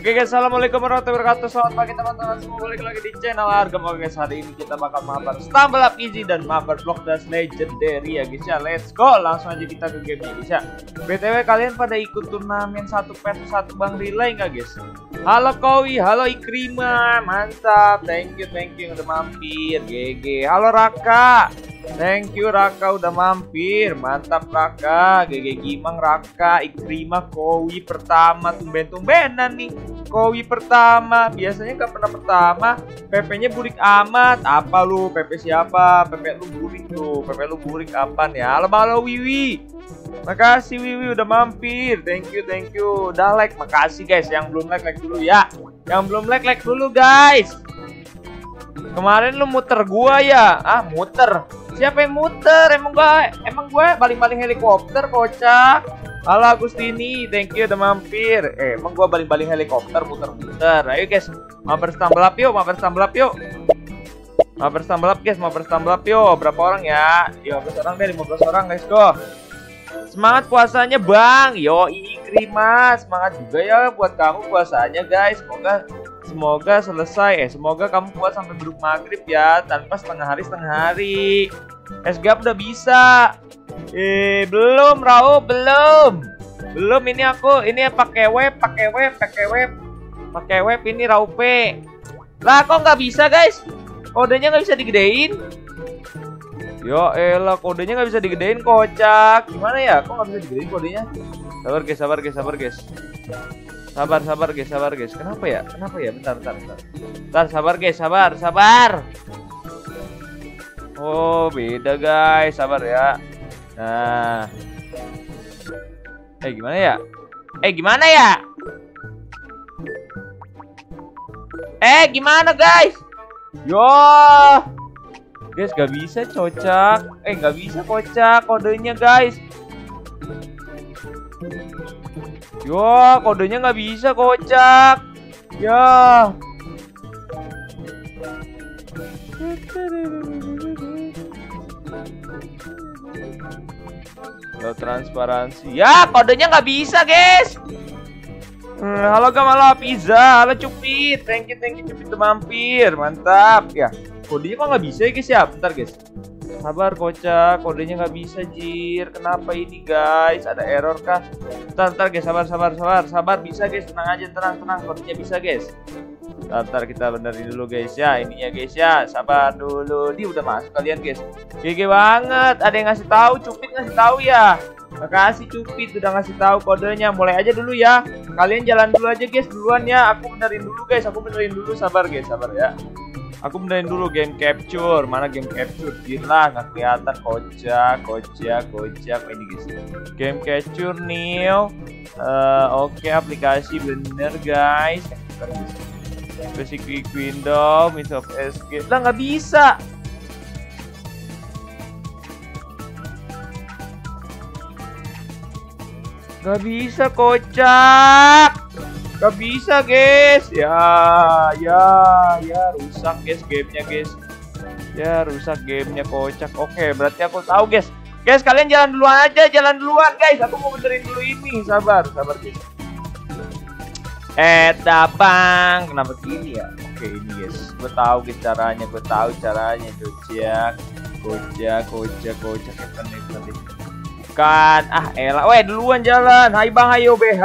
Oke guys, assalamualaikum warahmatullahi wabarakatuh. Selamat pagi teman-teman semua. Balik lagi di channel harga Oke guys, hari ini kita bakal mabar Stumble Up Easy dan mabar Block Dash Legendary ya guys ya. Let's go, langsung aja kita ke gamenya guys ya. BTW kalian pada ikut turnamen satu pet satu bang relay nggak guys? Halo Kowi, halo Ikrima, mantap. Thank you, thank you udah mampir. GG. Halo Raka. Thank you Raka udah mampir. Mantap Raka. GG Gimang Raka, Ikrima, Kowi pertama tumben-tumbenan nih. Kowi pertama, biasanya nggak pernah pertama. PP-nya burik amat. Apa lu? PP siapa? PP lu burik tuh. PP lu burik apaan ya? Halo, halo Wiwi. Makasih Wiwi udah mampir. Thank you, thank you. Udah like, makasih guys. Yang belum like like dulu ya. Yang belum like like dulu guys. Kemarin lu muter gua ya? Ah, muter. Siapa yang muter? Emang gua emang gua baling-baling helikopter kocak. Halo Agustini, thank you udah mampir. Eh, emang gua baling-baling helikopter muter-muter. Ayo guys, mampir stumble up yuk, mampir stumble up yuk. Mampir stumble up guys, mampir stumble up yuk. Berapa orang ya? 15 orang deh, 15 orang, let's go. Semangat puasanya bang, yo Krima, semangat juga ya buat kamu puasanya guys. Semoga semoga selesai, eh semoga kamu puas sampai beruk maghrib ya, tanpa setengah hari setengah hari. SGAP udah bisa. Eh belum Rao belum, belum ini aku ini pakai web, pakai web, pakai web, pakai web ini Raupe. Lah kok nggak bisa guys? Kodenya nggak bisa digedein. Yo elah kodenya nggak bisa digedein kocak. Gimana ya? Kok nggak bisa digedein kodenya? Sabar guys, sabar guys, sabar guys. Sabar, sabar guys, sabar guys. Kenapa ya? Kenapa ya? Bentar, bentar, bentar. Bentar, sabar guys, sabar, sabar. Oh, beda guys, sabar ya. Nah. Eh, gimana ya? Eh, gimana ya? Eh, gimana guys? Yo. Guys, gak bisa cocak. Eh, gak bisa kocak kodenya guys. Yo, kodenya nggak bisa kocak. Ya. Lo transparansi. Ya, kodenya nggak bisa, guys. Hmm, halo Gamala Pizza, halo Cupit, thank you thank you Cupit mampir, mantap ya. Kodenya kok nggak bisa ya guys ya, bentar guys. Sabar kocak, kodenya nggak bisa jir. Kenapa ini guys? Ada error kah? Bentar, bentar guys, sabar, sabar, sabar, sabar. Bisa guys, tenang aja, tenang, tenang. Kodenya bisa guys. Bentar, bentar kita benerin dulu guys ya. Ininya guys ya, sabar dulu. Ini udah masuk kalian guys. GG banget. Ada yang ngasih tahu, Cupit ngasih tahu ya. Makasih Cupit udah ngasih tahu kodenya. Mulai aja dulu ya. Kalian jalan dulu aja guys duluan ya. Aku benerin dulu guys. Aku benerin dulu sabar guys, sabar ya. Aku benerin dulu game capture. Mana game capture? Gila nggak kelihatan kocak, kocak, kocak ini guys. Game capture new. Uh, Oke okay, aplikasi bener guys. Basic quick window, means of escape. Lah nggak bisa. Gak bisa kocak Gak bisa guys. Ya ya ya rusak guys gamenya guys. Ya rusak gamenya kocak. Oke berarti aku tahu guys. Guys kalian jalan duluan aja Jalan duluan guys. Aku mau benerin dulu ini. Sabar sabar guys. Eh bang. Kenapa gini ya? Oke ini guys. Gue tahu guys caranya. Gue tahu caranya Kocak. Kocak Kocak Kocak. Bukan. Ah, elah. Weh, duluan jalan. Hai Bang, ayo BH.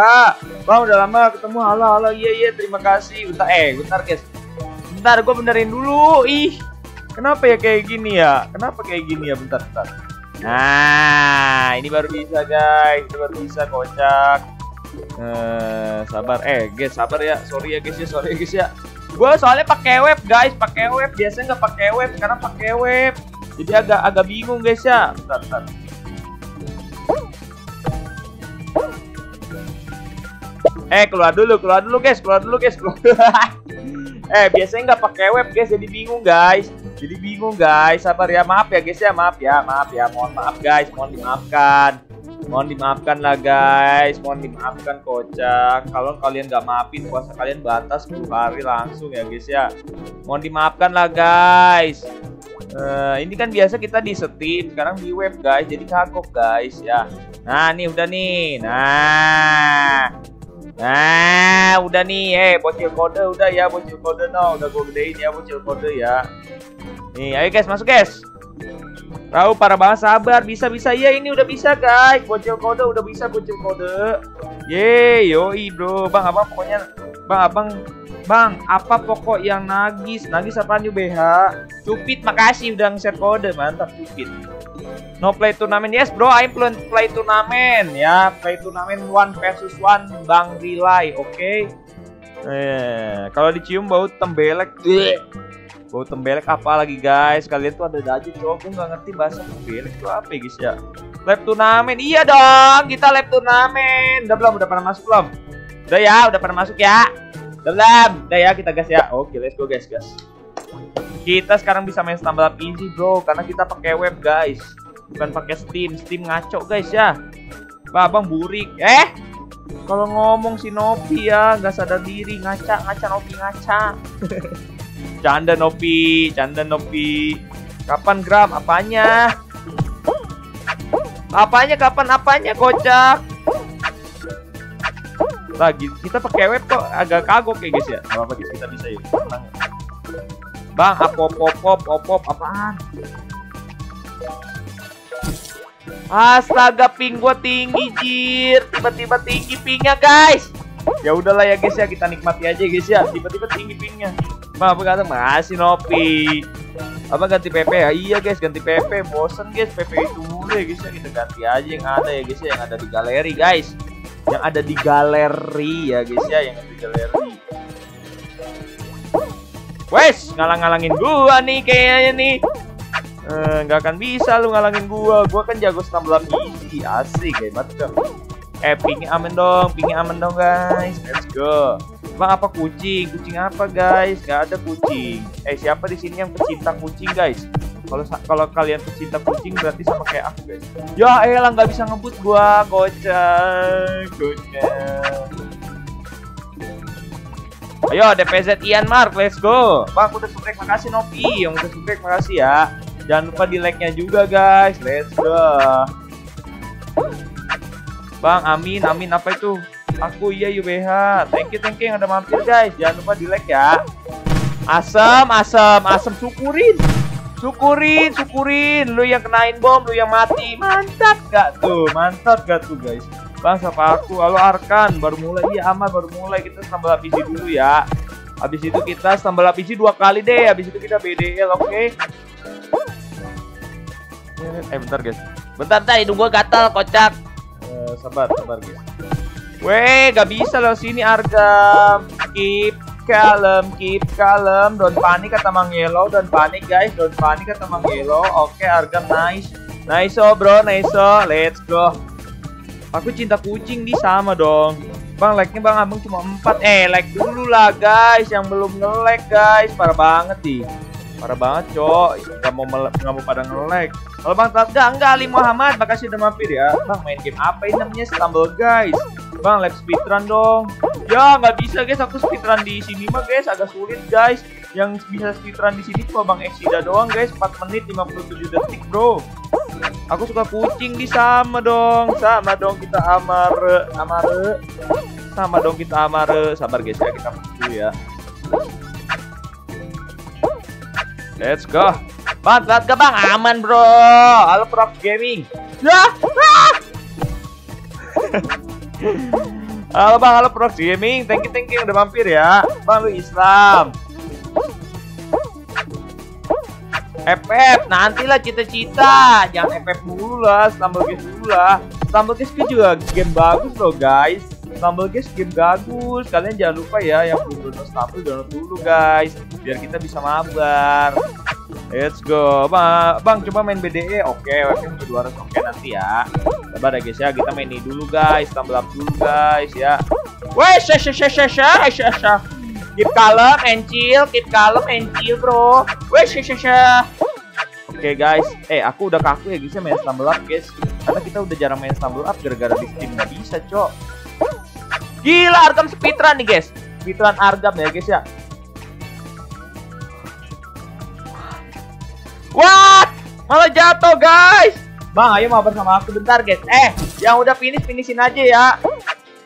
Bang, udah lama ketemu. Halo, halo. Iya, iya, terima kasih. Bentar, eh, bentar, guys. Bentar, gue benerin dulu. Ih, kenapa ya kayak gini ya? Kenapa kayak gini ya? Bentar, bentar. Nah, ini baru bisa, guys. Ini baru bisa, kocak. Eh, sabar. Eh, guys, sabar ya. Sorry ya, guys ya. Sorry ya, guys ya. Gue soalnya pakai web, guys. Pakai web. Biasanya nggak pakai web, sekarang pakai web. Jadi agak agak bingung, guys ya. Bentar, bentar. Eh keluar dulu, keluar dulu guys, keluar dulu guys, keluar. eh biasanya nggak pakai web guys, jadi bingung guys. Jadi bingung guys, sabar ya, maaf ya guys ya, maaf ya, maaf ya, mohon maaf guys, mohon dimaafkan. Mohon dimaafkan lah guys, mohon dimaafkan kocak. Kalau kalian nggak maafin puasa kalian batas 10 hari langsung ya guys ya. Mohon dimaafkan lah guys. Uh, ini kan biasa kita di Steam, sekarang di web guys, jadi kagok guys ya. Nah, nih udah nih. Nah. Nah, udah nih, eh bocil kode udah ya, bocil kode no, udah gue gedein ya bocil kode ya. Nih, ayo guys, masuk guys. Tahu para banget sabar, bisa bisa ya ini udah bisa guys. Bocil kode udah bisa bocil kode. Ye, yoi bro. Bang, abang pokoknya Bang, abang Bang, apa pokok yang nagis? Nagis apa new BH? Cupit, makasih udah nge-share kode. Mantap, Cupit. No play turnamen. Yes, bro. I play turnamen. Ya, play turnamen one versus one Bang Relay. Oke. Okay? Eh, kalau dicium bau tembelek. Bau tembelek apa lagi, guys? Kalian tuh ada aja cowok. Gue nggak ngerti bahasa tembelek itu apa ya, guys ya. Lab turnamen. Iya dong, kita lab turnamen. Udah belum? Udah pernah masuk belum? Udah ya, udah pernah masuk ya. Dalam, udah ya kita gas ya. Oke, let's go guys, gas. Kita sekarang bisa main stumble up easy, bro, karena kita pakai web, guys. Bukan pakai Steam. Steam ngaco, guys ya. Babang burik. Eh, kalau ngomong si Nopi ya, nggak sadar diri, ngaca, ngaca Nopi ngaca. canda Nopi, canda Nopi. Kapan gram? Apanya? Apanya kapan apanya kocak? lagi kita pakai web kok agak kagok ya guys ya nggak apa guys kita bisa yuk tenang bang apa pop pop pop apaan? Astaga ping gua tinggi jir. Tiba-tiba tinggi pingnya guys. Ya udahlah ya guys ya. Kita nikmati aja guys ya. Tiba-tiba tinggi pingnya. Bang apa kata masih nopi apa ganti PP ya? Iya guys ganti PP bosen guys PP itu mulu ya guys ya. Kita ganti aja yang ada ya guys ya. Yang ada di galeri guys. Yang ada di galeri ya guys ya. Yang ada di galeri Wes ngalang-ngalangin gua nih kayaknya nih eh, nggak akan bisa lu ngalangin gua gua kan jago stumble easy asik hebat kan eh pingin aman dong pingin aman dong guys let's go Bang apa kucing? Kucing apa guys? Gak ada kucing. Eh siapa di sini yang pecinta kucing guys? Kalau kalau kalian pecinta kucing berarti sama kayak aku guys. Ya elah nggak bisa ngebut gua, goceng, goceng. Ayo DPZ Ian Mark, let's go. Bang udah subscribe makasih Nopi, yang udah subscribe makasih ya. Jangan lupa di like-nya juga guys, let's go. Bang, amin, amin apa itu? Aku iya UBH. Thank you, thank you yang udah mampir guys. Jangan lupa di like ya. Asam, asam, asam syukurin. Syukurin, syukurin. Lu yang kenain bom, lu yang mati. Mantap gak tuh? Mantap gak tuh, guys? Bang, siapa aku? Halo Arkan, baru mulai. Iya, aman baru mulai. Kita sambal lapisi dulu ya. Habis itu kita sambal lapisi dua kali deh. Habis itu kita BDL, oke? Okay? Eh, bentar, guys. Bentar, tadi hidung gua gatal, kocak. Eh, sabar, sabar, guys. Weh, gak bisa loh sini Argam. Keep kalem, keep kalem, don't panic kata Mang Yellow, don't panic guys, don't panic kata Mang Yellow. Oke, okay, Argam nice. Nice oh bro, nice oh. Let's go. Aku cinta kucing di sama dong. Bang, like-nya Bang Abang cuma 4. Eh, like dulu lah guys, yang belum nge-like guys. Parah banget sih. Parah banget, Cok. Gak mau gak mau pada nge-like. Kalau Bang Tabda, enggak Ali Muhammad, makasih udah mampir ya. Bang, main game apa ini namanya Stumble guys. Bang, live speedrun dong. Ya, nggak bisa guys, aku speedrun di sini mah guys, agak sulit guys. Yang bisa speedrun di sini cuma Bang Exida doang guys, 4 menit 57 detik, Bro. Aku suka kucing di sama dong. Sama dong kita amare, amare. Sama dong kita amare. Sabar guys ya, kita dulu ya. Let's go. Bang, lihat ke bang, aman bro. Halo Prof Gaming. Ya. Halo bang, halo Prox Gaming, thank you thank you udah mampir ya. Bang lu Islam. FF, nantilah cita-cita. Jangan FF dulu lah, Stumble Guys dulu lah. Stumble Guys juga game bagus loh guys. Stumble Guys game bagus. Kalian jangan lupa ya yang belum download Stumble download dulu guys. Biar kita bisa mabar. Let's go. Bang, bang coba main BDE. Oke, okay, ke 200. Oke, okay, nanti ya. Sabar ya guys ya. Kita main ini dulu guys. Tambah up dulu guys ya. Weh, sha sha sha sha sha sha sha. Keep kalem and chill, keep kalem and chill, bro. Sha. Oke okay, guys, eh aku udah kaku ya guys ya main stumble up guys Karena kita udah jarang main stumble up gara-gara di Steam nggak bisa cok Gila Argam speedrun nih guys Speedrun Argam ya guys ya What? Malah jatuh guys. Bang, ayo mabar sama aku bentar guys. Eh, yang udah finish finishin aja ya.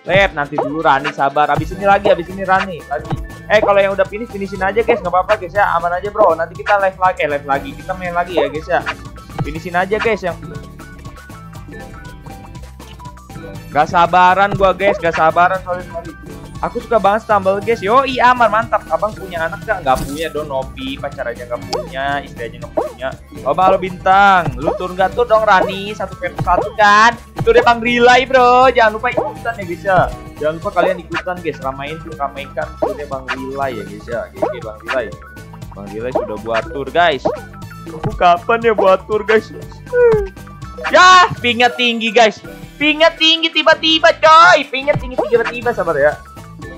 Lep, nanti dulu Rani sabar. Abis ini lagi, abis ini Rani lagi. Eh kalau yang udah finish finishin aja guys, nggak apa-apa guys ya, aman aja bro. Nanti kita live lagi, eh live lagi, kita main lagi ya guys ya. Finishin aja guys yang Gak sabaran gua guys, gak sabaran sorry sorry. Aku suka banget stumble guys. Yo, iya Amar mantap. Abang punya anak gak? Gak punya dong Nopi, pacar aja gak punya, istri aja gak punya. Oh lo bintang, lu turun gak tuh dong Rani satu versus satu kan? Itu deh Bang Relay bro, jangan lupa ikutan ya guys ya. Jangan lupa kalian ikutan guys, ramain ramaikan tuh deh Bang Relay ya guys ya. GG Bang Relay. Bang Relay sudah buat tour guys. Aku kapan ya buat tour guys? Ya, pingnya tinggi guys. Pingnya tinggi tiba-tiba coy. Pingnya tinggi tiba-tiba sabar ya.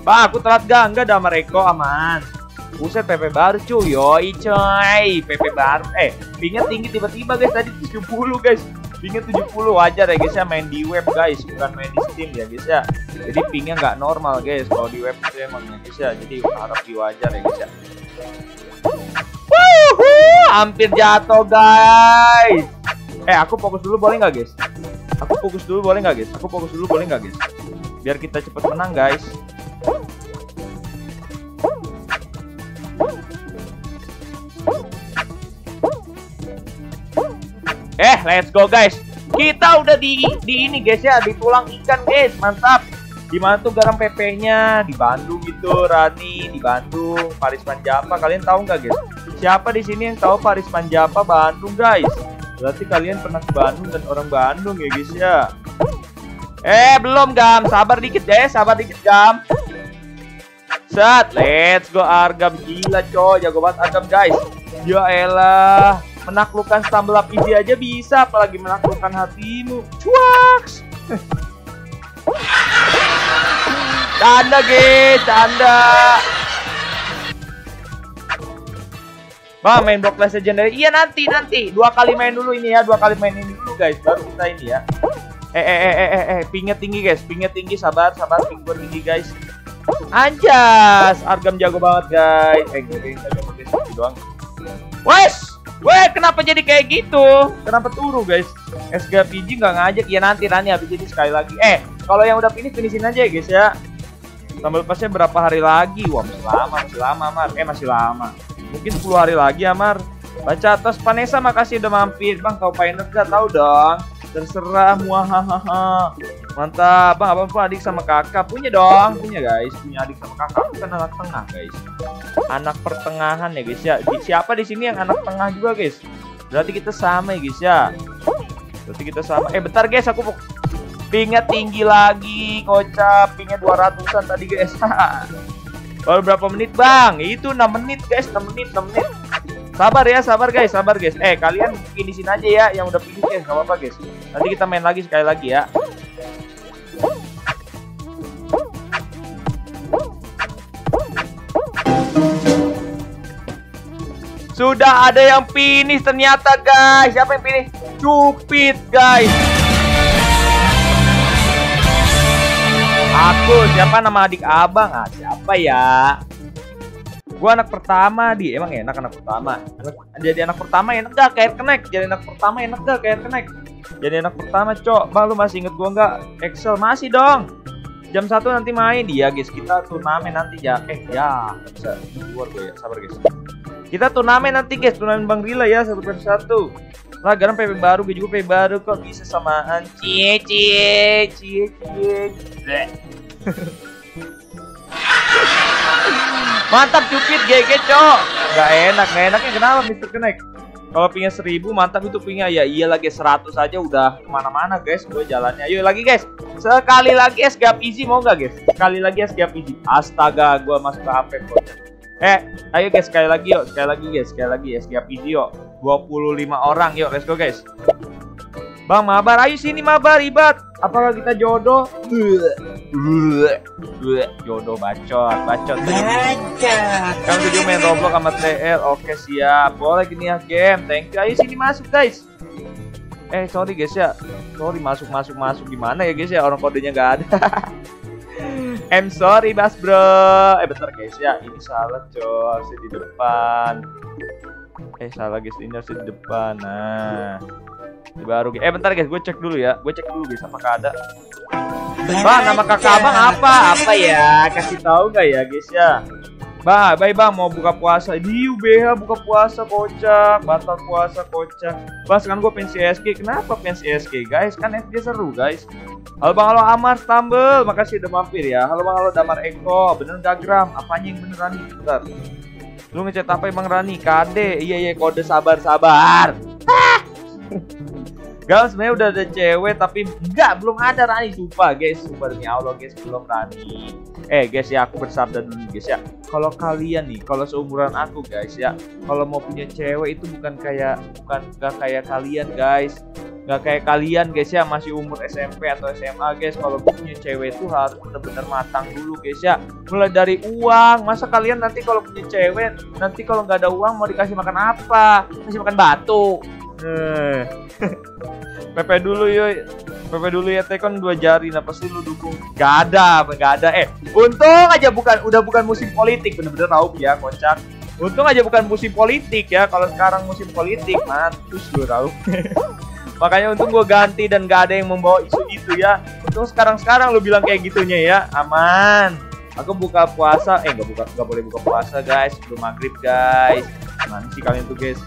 Pak, aku telat gak? Enggak ada Mareko aman. Buset PP baru cuy. Yoi coy. PP baru. Eh, pingnya tinggi tiba-tiba guys. Tadi 70 guys. Pingnya 70 wajar ya guys ya main di web guys, bukan main di Steam ya guys ya. Jadi pingnya nggak normal guys kalau di web itu emang ya guys ya. Jadi harap diwajar ya guys ya. Wuhu, hampir jatuh guys. Eh, aku fokus dulu boleh nggak guys? Aku fokus dulu boleh nggak guys? Aku fokus dulu boleh nggak guys? Biar kita cepet menang guys. Eh, let's go guys. Kita udah di di ini guys ya, di tulang ikan guys. Mantap. Di mana tuh garam PP-nya? Di Bandung gitu, Rani di Bandung, Paris Panjapa. Kalian tahu nggak guys? Siapa di sini yang tahu Paris Panjapa Bandung guys? Berarti kalian pernah ke Bandung dan orang Bandung ya guys ya. Eh belum Gam, sabar dikit deh, sabar dikit Gam. Set, let's go Argam gila coy, jago banget Argam guys. Ya elah, menaklukkan stumble up easy aja bisa, apalagi menaklukkan hatimu. Cuaks. canda guys, canda. Bang main block class legendary. Iya nanti nanti. Dua kali main dulu ini ya. Dua kali main ini dulu guys. Baru kita ini ya. Eh eh eh eh eh, eh. pingnya tinggi guys. Pingnya tinggi. Sabar sabar. Ping tinggi guys. Anjas. Argam jago banget guys. Eh gue jago doang. Wes. Weh kenapa jadi kayak gitu? Kenapa turu guys? SG PG nggak ngajak ya nanti Rani habis ini sekali lagi. Eh kalau yang udah finish finishin aja ya guys ya. Sambal pasnya berapa hari lagi? Wah masih lama, masih lama, Mar. Eh masih lama. Mungkin 10 hari lagi Amar. Baca atas Vanessa makasih udah mampir. Bang kau pengen gak tahu dong. Terserah muahaha. Mantap, Bang. Abang pun adik sama kakak. Punya dong, punya guys. Punya adik sama kakak. Bukan anak tengah, guys. Anak pertengahan ya, guys ya. Siapa di sini yang anak tengah juga, guys? Berarti kita sama ya, guys ya. Berarti kita sama. Eh, bentar, guys. Aku pingnya tinggi lagi, kocap. Pingnya 200-an tadi, guys. Baru berapa menit bang? Itu 6 menit guys, 6 menit, 6 menit. Sabar ya, sabar guys, sabar guys. Eh kalian sini aja ya, yang udah pilih guys, nggak apa-apa guys. Nanti kita main lagi sekali lagi ya. Sudah ada yang finish ternyata guys. Siapa yang finish? Cupid guys. Aku siapa nama adik abang? Ah siapa ya? Gua anak pertama di emang enak anak pertama. Jadi anak pertama enak gak kayak kenek? Jadi anak pertama enak gak kayak kenek? Jadi anak pertama cok. Bang lu masih inget gua nggak? Excel masih dong. Jam satu nanti main dia guys. Kita turnamen nanti ya. Eh ya bisa keluar gue ya. Sabar guys. Kita turnamen nanti guys. Turnamen Bang Rila ya satu per satu. Lah garam PP baru, gue juga PP baru kok bisa samaan. Cie cie cie cie. mantap cupit GG cok. Gak enak, gak enaknya kenapa Mister Kenek? Kalau pingnya seribu mantap itu pingnya ya iya lagi 100 aja udah ke mana-mana guys gue jalannya. Ayo lagi guys. Sekali lagi escape easy mau nggak guys? Sekali lagi escape easy. Astaga gue masuk ke HP Eh ayo guys sekali lagi yuk sekali lagi guys sekali lagi escape easy yuk. 25 orang. Yuk, let's go guys. Bang, mabar. Ayo sini mabar, ibat. Apakah kita jodoh? Jodoh bacot, bacot. Bacot. Kamu tujuh main Roblox sama TL. Oke, siap. Boleh gini ya game. Thank you. Ayo sini masuk, guys. Eh, sorry guys ya. Sorry masuk masuk masuk gimana ya guys ya? Orang kodenya nggak ada. I'm sorry, Mas Bro. Eh, bentar guys ya. Ini salah, coy. di depan eh salah guys ini harus di depan nah baru Eh bentar guys, gue cek dulu ya. Gue cek dulu guys apakah ada. Bang, nama kakak abang apa? Apa ya? Kasih tahu nggak ya guys ya? Bang, bye bang mau buka puasa di UBH buka puasa kocak, batal puasa kocak. Bang, sekarang gue pensi SK. Kenapa pensi SK guys? Kan FD seru guys. Halo bang, halo Amar Stumble, makasih udah mampir ya. Halo bang, halo Damar Eko, bener gak gram? Apanya yang beneran nih? Bentar. Lu ngechat apa emang Rani? Kade, iya iya kode sabar sabar. Guys, sebenarnya udah ada cewek tapi enggak belum ada Rani. Sumpah guys sumpah demi Allah guys belum Rani. Eh guys ya aku bersabda dulu guys ya. Kalau kalian nih kalau seumuran aku guys ya kalau mau punya cewek itu bukan kayak bukan gak kayak kalian guys. Nggak kayak kalian guys ya masih umur SMP atau SMA guys. Kalau punya cewek itu harus benar-benar matang dulu guys ya. Mulai dari uang. Masa kalian nanti kalau punya cewek nanti kalau nggak ada uang mau dikasih makan apa? Kasih makan batu Eh. Pepe dulu yuk. Pepe dulu ya Tekon dua jari nah pasti lu dukung. Gak ada, gak ada. Eh, untung aja bukan udah bukan musim politik bener-bener Raup ya, kocak. Untung aja bukan musim politik ya. Kalau sekarang musim politik, matus lu Raup. Makanya untung gue ganti dan gak ada yang membawa isu itu ya. Untung sekarang-sekarang lu bilang kayak gitunya ya. Aman. Aku buka puasa, eh nggak buka nggak boleh buka puasa guys sebelum maghrib guys. Nanti sih kalian tuh guys.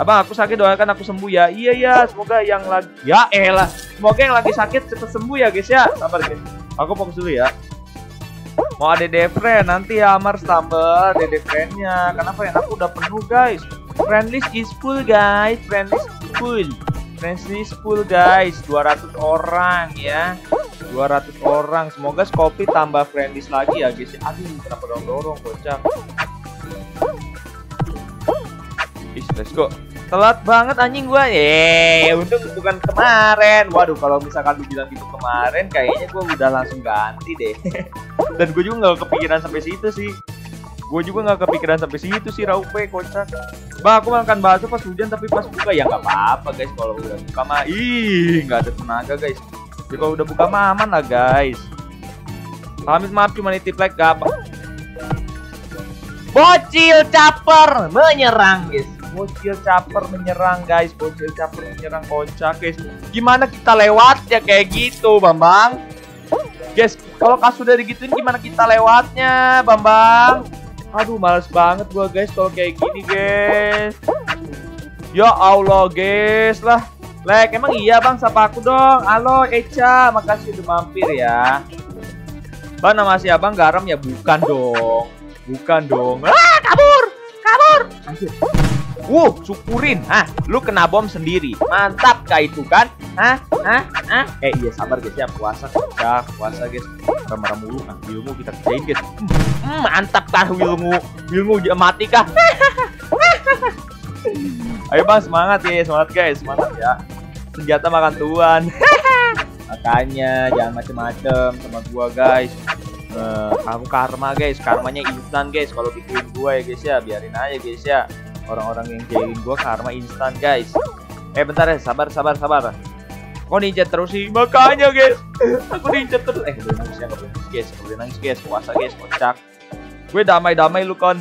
Abang aku sakit doakan aku sembuh ya. Iya ya, semoga yang lagi ya elah. Semoga yang lagi sakit cepat sembuh ya guys ya. Sabar guys. Aku fokus dulu ya. Mau ada friend nanti ya Amar stumble dede friendnya. Kenapa ya? Aku udah penuh guys. Friend list is full guys. Friend list is full. Friend list full guys. 200 orang ya. 200 orang. Semoga Skopi tambah friend list lagi ya guys. Aduh, kenapa dorong-dorong bocah. Is, let's go. Telat banget anjing gua. Yeay, untung bukan kemarin. Waduh, kalau misalkan lu bilang gitu kemarin, kayaknya gua udah langsung ganti deh. Dan gue juga nggak kepikiran sampai situ sih. Gue juga nggak kepikiran sampai situ sih Raupe kocak. Bah, aku makan bakso pas hujan tapi pas buka ya nggak apa-apa guys. Kalau udah buka mah, ih nggak ada tenaga guys. Jadi kalau udah buka mah aman lah guys. Pamit maaf cuma nitip like gak apa. Bocil caper menyerang guys bocil caper menyerang guys bocil caper menyerang kocak guys gimana kita lewat ya kayak gitu Bambang guys kalau kasus dari gituin gimana kita lewatnya Bambang aduh males banget gua guys kalau kayak gini guys ya Allah guys lah Lek, emang iya bang, sapa aku dong. Halo Echa, makasih udah mampir ya. Bang, nama si abang garam ya? Bukan dong. Bukan dong. Ah, kabur! Kabur! Anjir. Syukurin. Hah, lu kena bom sendiri. Mantap kah itu kan? Hah? Hah? Hah? Eh, iya sabar guys ya. Puasa ya, puasa guys. Marah-marah mulu. Nah, Wilmu kita kerjain guys. Hmm, mantap kah Wilmu? Wilmu mati kah? Ayo bang, semangat ya. Semangat guys. Semangat ya. Senjata makan tuan. Makanya jangan macem-macem sama gua guys. Uh, kamu karma guys, karmanya instan guys. Kalau bikin gua ya guys ya, biarin aja guys ya. Orang-orang yang jailin gue karma instan guys. Eh bentar ya sabar sabar sabar. Kok ninja terus sih? Makanya guys. Aku ninja terus. Eh boleh nangis ya. Boleh nangis guys. Boleh nangis guys. Puasa guys. Kocak. Gue damai damai lu kon.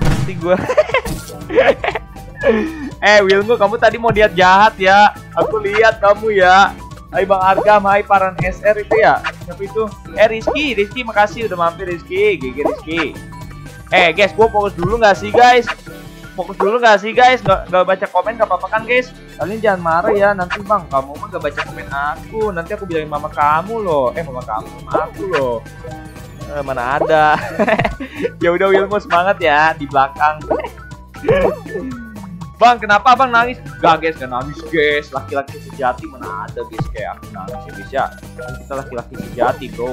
Nanti gue eh Wilmu kamu tadi mau lihat jahat ya. Aku lihat kamu ya Hai Bang Argam, hai Paran SR itu ya Siapa itu? Eh Rizky, Rizky makasih udah mampir Rizky GG Rizky Eh guys, gue fokus dulu nggak sih guys? Fokus dulu nggak sih guys? Gak, gak baca komen gak apa-apa kan guys? Kalian jangan marah ya nanti bang. Kamu mah gak baca komen aku. Nanti aku bilangin mama kamu loh. Eh mama kamu, mama aku loh. Eh, mana ada? ya udah Wilmo semangat ya di belakang. bang, kenapa bang nangis? Gak guys, gak nangis guys. Laki-laki sejati mana ada guys kayak aku nangis ya guys ya. Kita laki-laki sejati bro.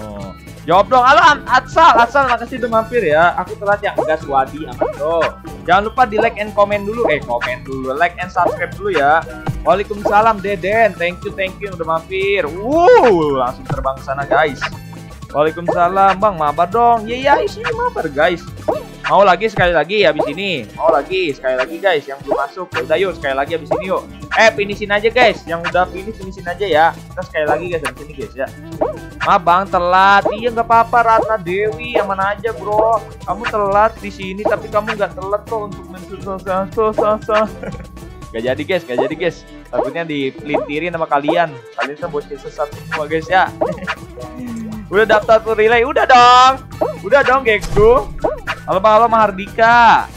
Oh. Jawab dong, halo Atsal, Atsal makasih udah mampir ya. Aku telat ya, enggak Swadi amat bro. Jangan lupa di like and comment dulu, eh komen dulu, like and subscribe dulu ya. Waalaikumsalam Deden, thank you thank you udah mampir. Wuh, langsung terbang sana guys. Waalaikumsalam bang, mabar dong. Iya iya, sini mabar guys. Mau lagi sekali lagi habis ini. Mau lagi sekali lagi guys yang belum masuk. Ya udah yuk sekali lagi habis ini yuk. Eh finishin aja guys. Yang udah finish finishin aja ya. Kita sekali lagi guys habis ini guys ya. Maaf bang telat. Iya nggak apa-apa Ratna Dewi yang mana aja bro. Kamu telat di sini tapi kamu nggak telat kok untuk mensusun Gak jadi guys, gak jadi guys. Takutnya dipelintirin sama kalian. Kalian kan bocil sesat semua guys ya. udah daftar tuh relay, udah dong. Udah dong gengku. Halo halo Mahardika.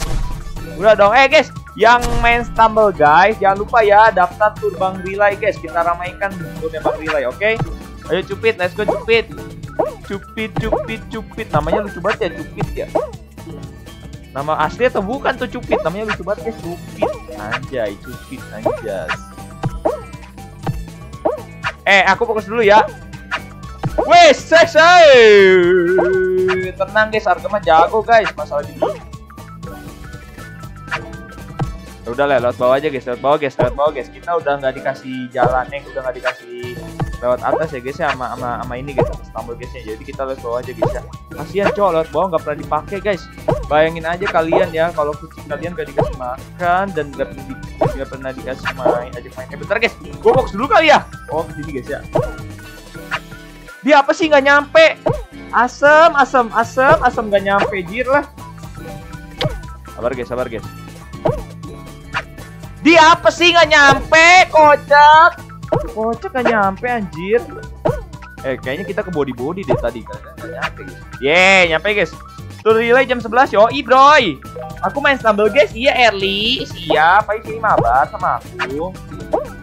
Udah dong. Eh guys, yang main stumble guys, jangan lupa ya daftar tur Bang Relay guys. Kita ramaikan turnya Bang Relay, oke? Okay? Ayo cupit, let's go cupit. Cupit, cupit, cupit. Namanya lucu banget ya, cupit ya. Nama asli atau bukan tuh cupit? Namanya lucu banget ya, cupit. Anjay, cupit anjas. Eh, aku fokus dulu ya. Wes, selesai. Tenang guys, Argama jago guys. Masalah gitu. Ya udah lah, lewat bawah aja guys, lewat bawah guys, lewat bawah guys. Kita udah nggak dikasih jalan nih, udah nggak dikasih lewat atas ya guys ya sama sama, sama ini guys, sama guysnya. Jadi kita lewat bawah aja guys ya. Kasihan cowok lewat bawah nggak pernah dipakai guys. Bayangin aja kalian ya kalau kucing kalian gak dikasih makan dan gak, di, gak pernah dikasih main aja main. Eh bentar guys, gue box dulu kali ya. Oh sini guys ya. Dia apa sih nggak nyampe? Asem, asem, asem, asem gak nyampe jir lah. Sabar guys, sabar guys. Dia apa sih nggak nyampe, kocak? Kocak nggak nyampe anjir. Eh, kayaknya kita ke body body deh tadi kan nggak nyampe guys. Yeay, nyampe guys. Tuh relay jam 11 yo, broy. Aku main stumble guys, iya early, siap. Ayo sini mabar sama aku.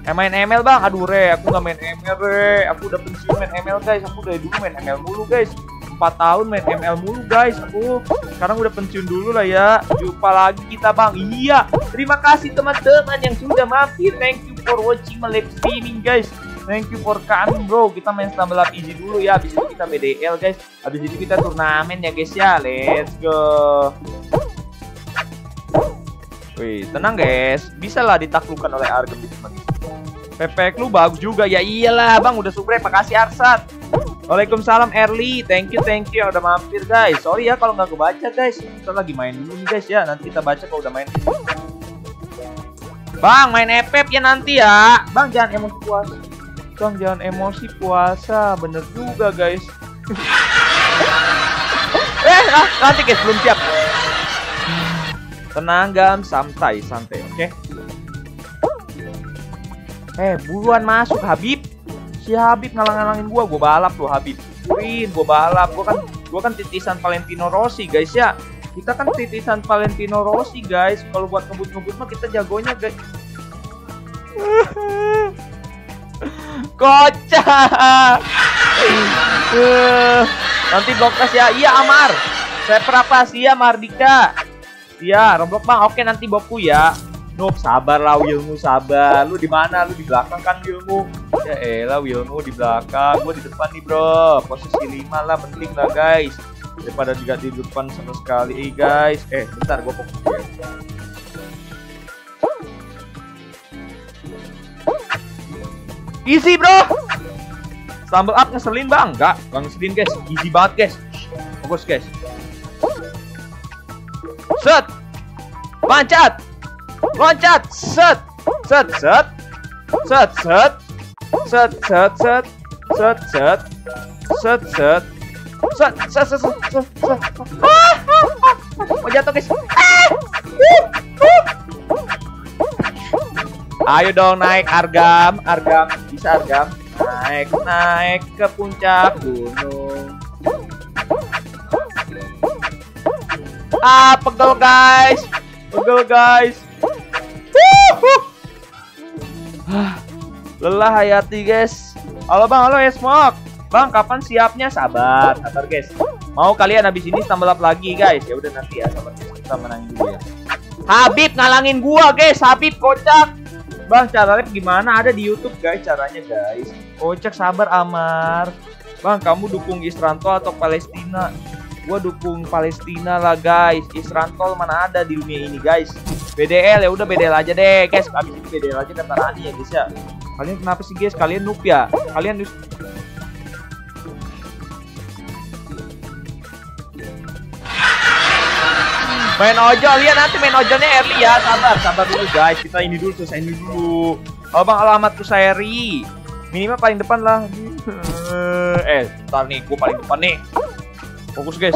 Eh main ML bang, aduh re, aku nggak main ML re, aku udah pensiun main ML guys, aku dari dulu main ML mulu guys. 4 tahun main ML mulu guys aku. Sekarang udah pensiun dulu lah ya. Jumpa lagi kita bang. Iya. Terima kasih teman-teman yang sudah mampir. Thank you for watching my live streaming guys. Thank you for coming bro. Kita main stumble up easy dulu ya. Habis itu kita BDL guys. Habis itu kita turnamen ya guys ya. Let's go Wih tenang guys Bisa lah ditaklukkan oleh Argem di PP lu bagus juga Ya iyalah bang udah super Makasih Arsat Waalaikumsalam Erli, thank you thank you udah mampir guys. Sorry ya kalau nggak kebaca guys. Kita lagi main dulu nih guys ya. Nanti kita baca kalau udah main. Bang, main epep ya nanti ya. Bang jangan emosi puasa. Bang jangan emosi puasa. Bener juga guys. eh, ah, nanti guys belum siap. Tenang gam, santai, santai, oke? Okay? Eh, buruan masuk Habib si Habib ngalang-ngalangin gua, gua balap tuh Habib. Win, gua balap. Gua kan gua kan titisan Valentino Rossi, guys ya. Kita kan titisan Valentino Rossi, guys. Kalau buat ngebut-ngebut mah kita jagonya, guys. Kocak. Nanti bloklas ya. Iya, Amar. Saya perapas ya, Mardika. Iya, romblok Bang. Oke, nanti boku ya. Noob, sabar lah Wilmu, sabar. Lu di mana? Lu di belakang kan Wilmu. Ya elah Wilmu di belakang. Gua di depan nih, Bro. Posisi 5 lah penting lah, guys. Daripada juga di depan sama sekali, eh, guys. Eh, bentar gua fokus ya. Easy, Bro. Stumble up ngeselin, Bang. Enggak, Bang ngeselin, guys. Easy banget, guys. Fokus, guys. Set. Pancat. Loncat. Set. Set set. Set set. Set set set. Set set. Set set. Set set set set set mau jatuh guys. Ayo dong naik argam. Argam bisa argam. Naik naik ke puncak gunung ah pegel guys pegel guys Lelah hayati guys. Halo bang, halo smoke. Bang, kapan siapnya? Sabar, sabar guys. Mau kalian habis ini tambah up lagi guys? Ya udah nanti ya, sabar guys. Kita menangin dulu ya. Habib ngalangin gua guys, Habib kocak. Bang, caranya gimana? Ada di YouTube guys caranya guys. Kocak sabar Amar. Bang, kamu dukung Isranto atau Palestina? Gua dukung Palestina lah guys. Isranto mana ada di dunia ini guys. BDL ya udah BDL aja deh guys. Habis ini BDL aja kata Rani ya guys ya. Kalian kenapa sih guys? Kalian noob ya? Kalian Main ojol ya nanti main ojolnya early ya. Sabar, sabar dulu guys. Kita ini dulu selesai ini dulu. Oh bang alamatku Seri. Minimal paling depan lah. Eh, ntar nih, gue paling depan nih. Fokus guys.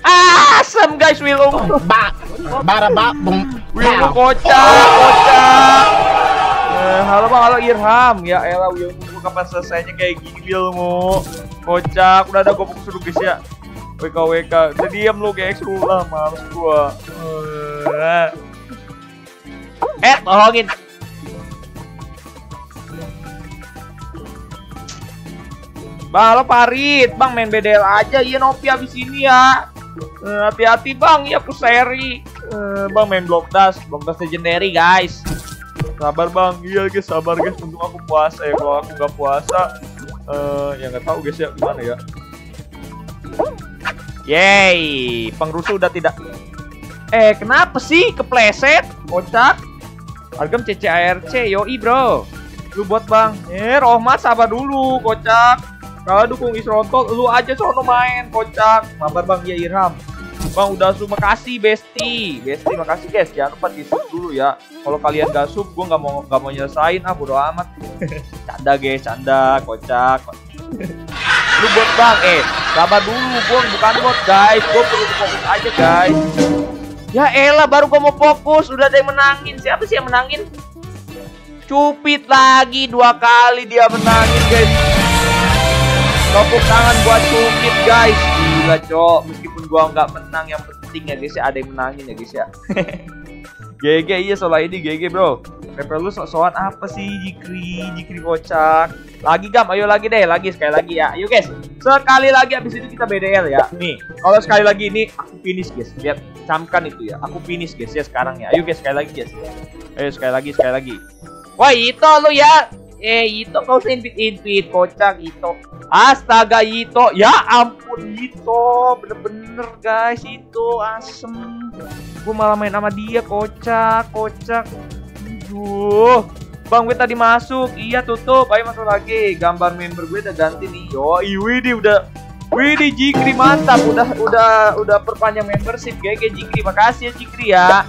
Ah, asam guys Wilung. Ba bara ba bung. Wilung kocak, kocak. Eh, halo Bang, halo Irham. Ya elah Wilung kapan selesainya kayak gini Willow. Kocak, udah ada gue fokus dulu guys ya. WKWK, udah diem lu guys, lu lah, males gua. Eh, eh tolongin. Bang, halo Parit, bang main BDL aja, iya Nopi abis ini ya. Eh, Hati-hati bang, iya aku seri. Eh, bang main block dash, block dash legendary guys. Sabar bang, iya guys sabar guys, untung aku puasa ya. Kalau aku nggak puasa, eh ya nggak tahu guys ya gimana ya. Yeay, pengrusuh udah tidak. Eh, kenapa sih kepleset? Kocak. Argam CCARC, yoi bro. Lu buat bang. Eh, Rohmat sabar dulu, kocak. Kalau dukung Isrontol, lu aja sono main, kocak. Mabar bang, ya Irham. Bang udah su makasih Besti. Besti makasih guys. Jangan lupa di sub dulu ya. Kalau kalian gak sub, gue nggak mau nggak mau nyelesain ah bodo amat. canda guys, canda, kocak. Lu buat bang, eh sabar dulu, gue bukan bot guys. Gue perlu fokus aja guys. Ya elah, baru gue mau fokus, udah ada yang menangin. Siapa sih yang menangin? Cupit lagi dua kali dia menangin guys. Tepuk tangan buat Cupit guys. Gila cok, meskipun gua nggak menang yang penting ya guys ya ada yang menangin ya guys ya. GG iya soal ini GG bro. Pepe lu sok-sokan apa sih Jikri, Jikri kocak. Lagi gam, ayo lagi deh, lagi sekali lagi ya. Ayo guys, sekali lagi abis itu kita BDL ya. Nih, kalau sekali lagi ini aku finish guys. Lihat, camkan itu ya. Aku finish guys ya sekarang ya. Ayo guys sekali lagi guys. Ayo sekali lagi, sekali lagi. Wah itu lu ya. Eh itu kau invite kocak itu. Astaga itu. Ya ampun itu. Bener-bener guys itu asem. Gue malah main sama dia kocak kocak. Aduh. Bang gue tadi masuk. Iya tutup. Ayo masuk lagi. Gambar member gue udah ganti nih. Yo, Widi udah Widi Jikri mantap. Udah udah udah perpanjang membership GG Jikri. Makasih ya Jikri ya.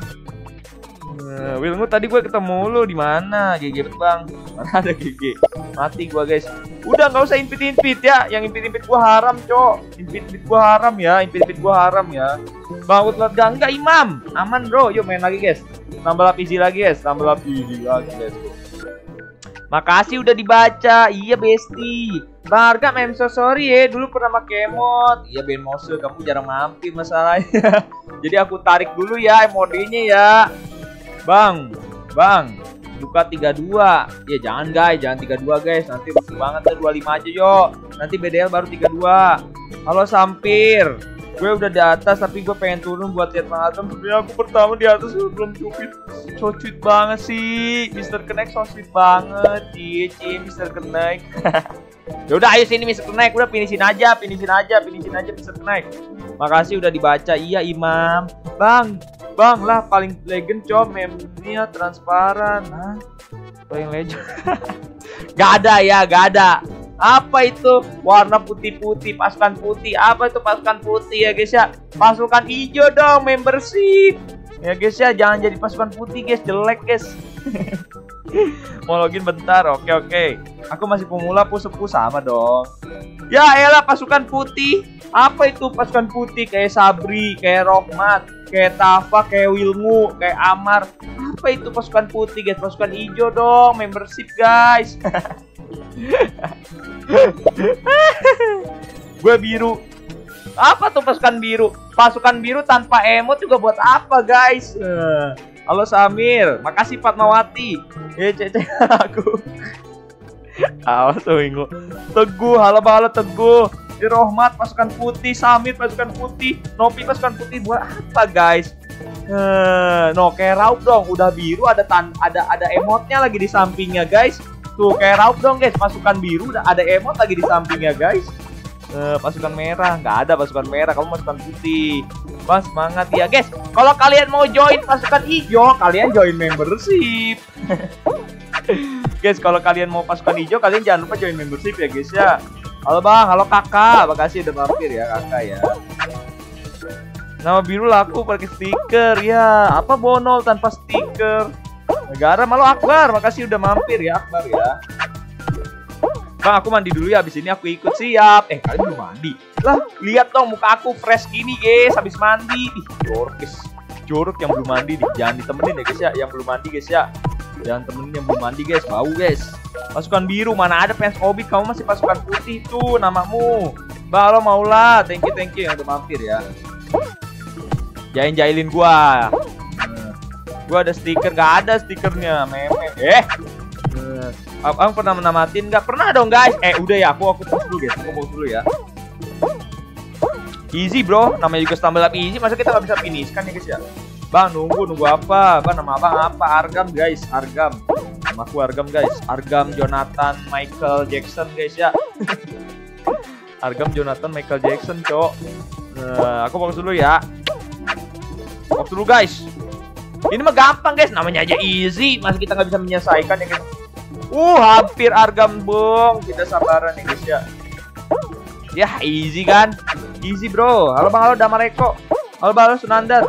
Uh, Wilmu tadi gue ketemu lu di mana? GG bang. Mana ada GG? Mati gue guys. Udah nggak usah impit ya. Yang impit gue haram cok. Impit gue haram ya. Impit gue haram ya. Bang Utlat gak enggak imam. Aman bro. Yuk main lagi guys. Nambah lap easy lagi guys. Nambah lap easy lagi guys. Makasih udah dibaca. Iya besti. Bang Argam I'm so sorry ya. Dulu pernah pakai emot. Iya Ben Mose kamu jarang mampir masalahnya. Jadi aku tarik dulu ya emodinya ya. Bang, Bang, buka 32. Ya jangan guys, jangan 32 guys. Nanti rusuh banget ya 25 aja yo. Nanti BDL baru 32. Halo Sampir. Gue udah di atas tapi gue pengen turun buat lihat Adam. Sebenarnya aku pertama di atas belum cupit. So sweet banget sih. Mr. Connect so sweet banget. Cie, cie Mr. Connect. ya udah ayo sini Mr. Connect. Udah finishin aja, finishin aja, finishin aja Mr. Connect. Makasih udah dibaca. Iya Imam. Bang, Bang lah paling legend com memnya transparan. Hah? Paling legend. gak ada ya, gak ada. Apa itu warna putih-putih, pasukan putih? Apa itu pasukan putih ya guys ya? Pasukan hijau dong, membership. Ya guys ya, jangan jadi pasukan putih guys, jelek guys. Mau login bentar, oke oke. Aku masih pemula, pusepu sama dong. Ya elah pasukan putih. Apa itu pasukan putih? Kayak Sabri, kayak Rohmat, kayak Tafa, kayak Wilmu, kayak Amar. Apa itu pasukan putih guys? Pasukan hijau dong, membership guys. Gue biru. Apa tuh pasukan biru? Pasukan biru tanpa emot juga buat apa guys? Halo Samir, makasih Fatmawati. Eh cece aku. Awas tuh minggu. Teguh, halo halo Teguh. Di Rohmat pasukan putih, Samir pasukan putih, Nopi pasukan putih buat apa guys? Uh, no kayak Raup dong, udah biru ada tan ada ada emotnya lagi di sampingnya guys. Tuh kayak Raup dong guys, pasukan biru udah ada emot lagi di sampingnya guys. Uh, pasukan merah nggak ada pasukan merah, kamu pasukan putih. Bang semangat ya guys. Kalau kalian mau join pasukan hijau, kalian join membership. guys, kalau kalian mau pasukan hijau, kalian jangan lupa join membership ya guys ya. Halo bang, halo kakak, makasih udah mampir ya kakak ya. Nama biru laku pakai stiker ya. Apa bonol tanpa stiker? Negara malu Akbar, makasih udah mampir ya Akbar ya. Bang, aku mandi dulu ya. Abis ini aku ikut siap. Eh, kalian belum mandi. Lah, lihat dong muka aku fresh gini, guys. Habis mandi. Ih, jorok, guys. Jorok yang belum mandi nih. Jangan ditemenin ya, guys ya. Yang belum mandi, guys ya. Jangan temenin yang belum mandi, guys. Bau, guys. Pasukan biru mana ada fans obit kamu masih pasukan putih tuh namamu. Bang, lo maulah. Thank you, thank you yang udah mampir ya. Jain jailin gua. Gua ada stiker, gak ada stikernya, meme. Eh, Eh, Abang pernah menamatin nggak? Pernah dong guys. Eh udah ya, aku aku post dulu guys. Aku post dulu ya. Easy bro, namanya juga stumble up easy. Masa kita nggak bisa finish kan ya guys ya? Bang nunggu nunggu apa? Bang nama abang apa? Argam guys, Argam. Nama aku Argam guys. Argam Jonathan Michael Jackson guys ya. Argam Jonathan Michael Jackson cok. Nah, aku fokus dulu ya. Fokus dulu guys. Ini mah gampang guys, namanya aja easy. Masa kita nggak bisa menyelesaikan ya guys? Uh, hampir argam bong. Kita sabaran nih guys ya. Ya, easy kan? Easy bro. Halo bang, halo Damareko. Halo bang, halo Sunandar.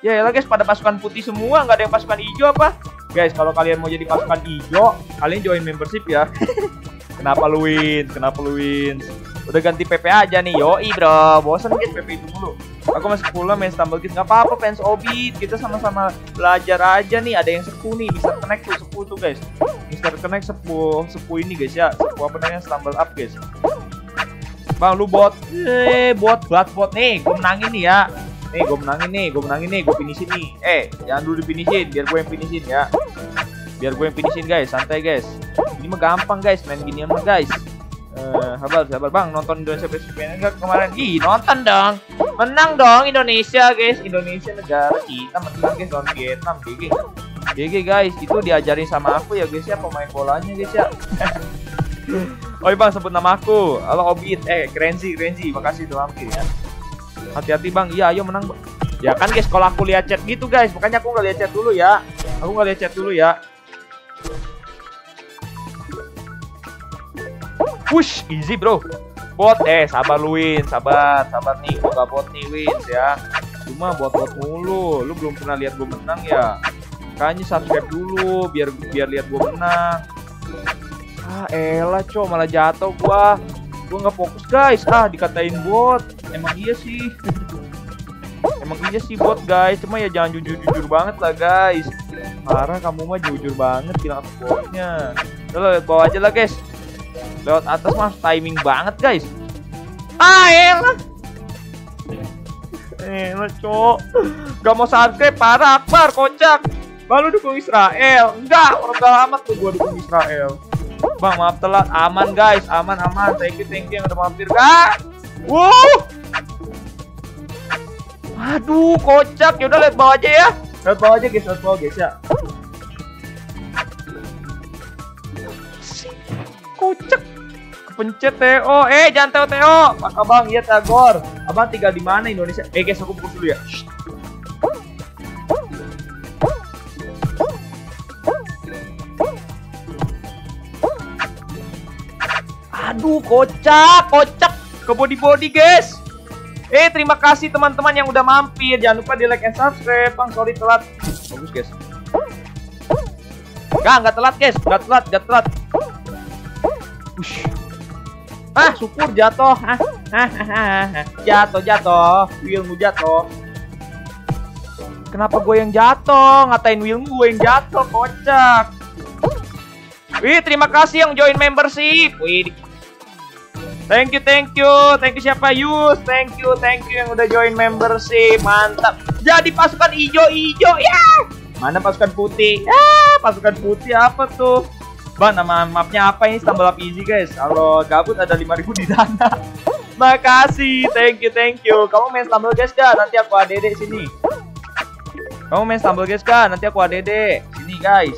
Ya ya guys, pada pasukan putih semua, nggak ada yang pasukan hijau apa? Guys, kalau kalian mau jadi pasukan hijau, kalian join membership ya. Kenapa lu win? Kenapa lu win? Udah ganti PP aja nih, yoi bro. Bosan guys PP itu mulu. Aku masih pula main stumble kit nggak apa-apa fans obit. Kita sama-sama belajar aja nih. Ada yang sepuh nih, bisa connect tuh sepuh tuh guys. Mister Connect sepuh sepuh ini guys ya. Sepuh apa namanya stumble up guys. Bang lu bot. Eh, bot buat bot nih. Gue menangin nih ya. Nih, gue menangin nih, gue menangin nih, gue finishin nih. Eh, jangan dulu finishin, biar gue yang finishin ya. Biar gue yang finishin guys, santai guys. Ini mah gampang guys, main ginian mah guys. Eh, sabar, sabar bang, nonton Indonesia versus enggak kemarin? Ih, nonton dong. Menang dong Indonesia guys, Indonesia negara kita menang guys lawan Vietnam, GG. GG guys, itu diajarin sama aku ya guys ya pemain bolanya guys ya. Oi bang, sebut nama aku. Halo Obit, eh Krenzi, Krenzi, makasih udah mampir ya. Hati-hati bang, iya ayo menang. Ya kan guys, kalau aku lihat chat gitu guys, makanya aku nggak lihat chat dulu ya. Aku nggak lihat chat dulu ya. Push, easy bro. Bot, eh sabar lu win, sabar, sabar nih, gak bot nih wins ya. Cuma bot-bot mulu, lu belum pernah lihat gua menang ya. Makanya subscribe dulu, biar biar lihat gua menang. Ah, elah cow, malah jatuh gua. Gua nggak fokus guys. Ah, dikatain bot. Emang iya sih. Emang iya sih bot guys. Cuma ya jangan jujur-jujur banget lah guys. Parah kamu mah jujur banget bilang aku botnya. Udah lihat bawah aja lah guys. Lewat atas mah timing banget guys. Ah, elah. Elah cok. Gak mau subscribe parah Akbar kocak. Baru dukung Israel. Enggak, orang amat tuh gua dukung Israel. Bang, maaf telat. Aman, guys. Aman, aman. Thank you, thank you yang udah mampir, Kak. Wuh. Aduh, kocak. Yaudah, lihat bawah aja ya. Lihat bawah aja, guys. Lihat bawah, guys, ya. Kocak. Kepencet Teo. Eh, jangan Teo, Teo. Maka Bang, iya Tagor. Abang tinggal di mana Indonesia? Eh, guys, aku pukul dulu ya. Aduh, kocak, kocak ke body-body, guys. Eh, terima kasih teman-teman yang udah mampir. Jangan lupa di like and subscribe. Bang, sorry telat. Bagus, guys. Enggak, enggak telat, guys. Enggak telat, enggak telat. Ah, syukur jatuh. Ah, ah, ah, ah, ah. Jatuh, jatuh. Wheelmu jatuh. Kenapa gue yang jatuh? Ngatain wheelmu gue yang jatuh, kocak. Wih, terima kasih yang join membership. Wih, Thank you, thank you, thank you siapa Yus, thank you, thank you yang udah join membership, mantap. Jadi pasukan hijau-hijau ya. Mana pasukan putih? Ya, pasukan putih apa tuh? Bang, nama mapnya apa ini? Stumble up easy guys. Kalau gabut ada 5000 di dana. Makasih, thank you, thank you. Kamu main stumble guys gak? Nanti aku ADD sini. Kamu main stumble guys gak? Nanti aku ADD sini guys.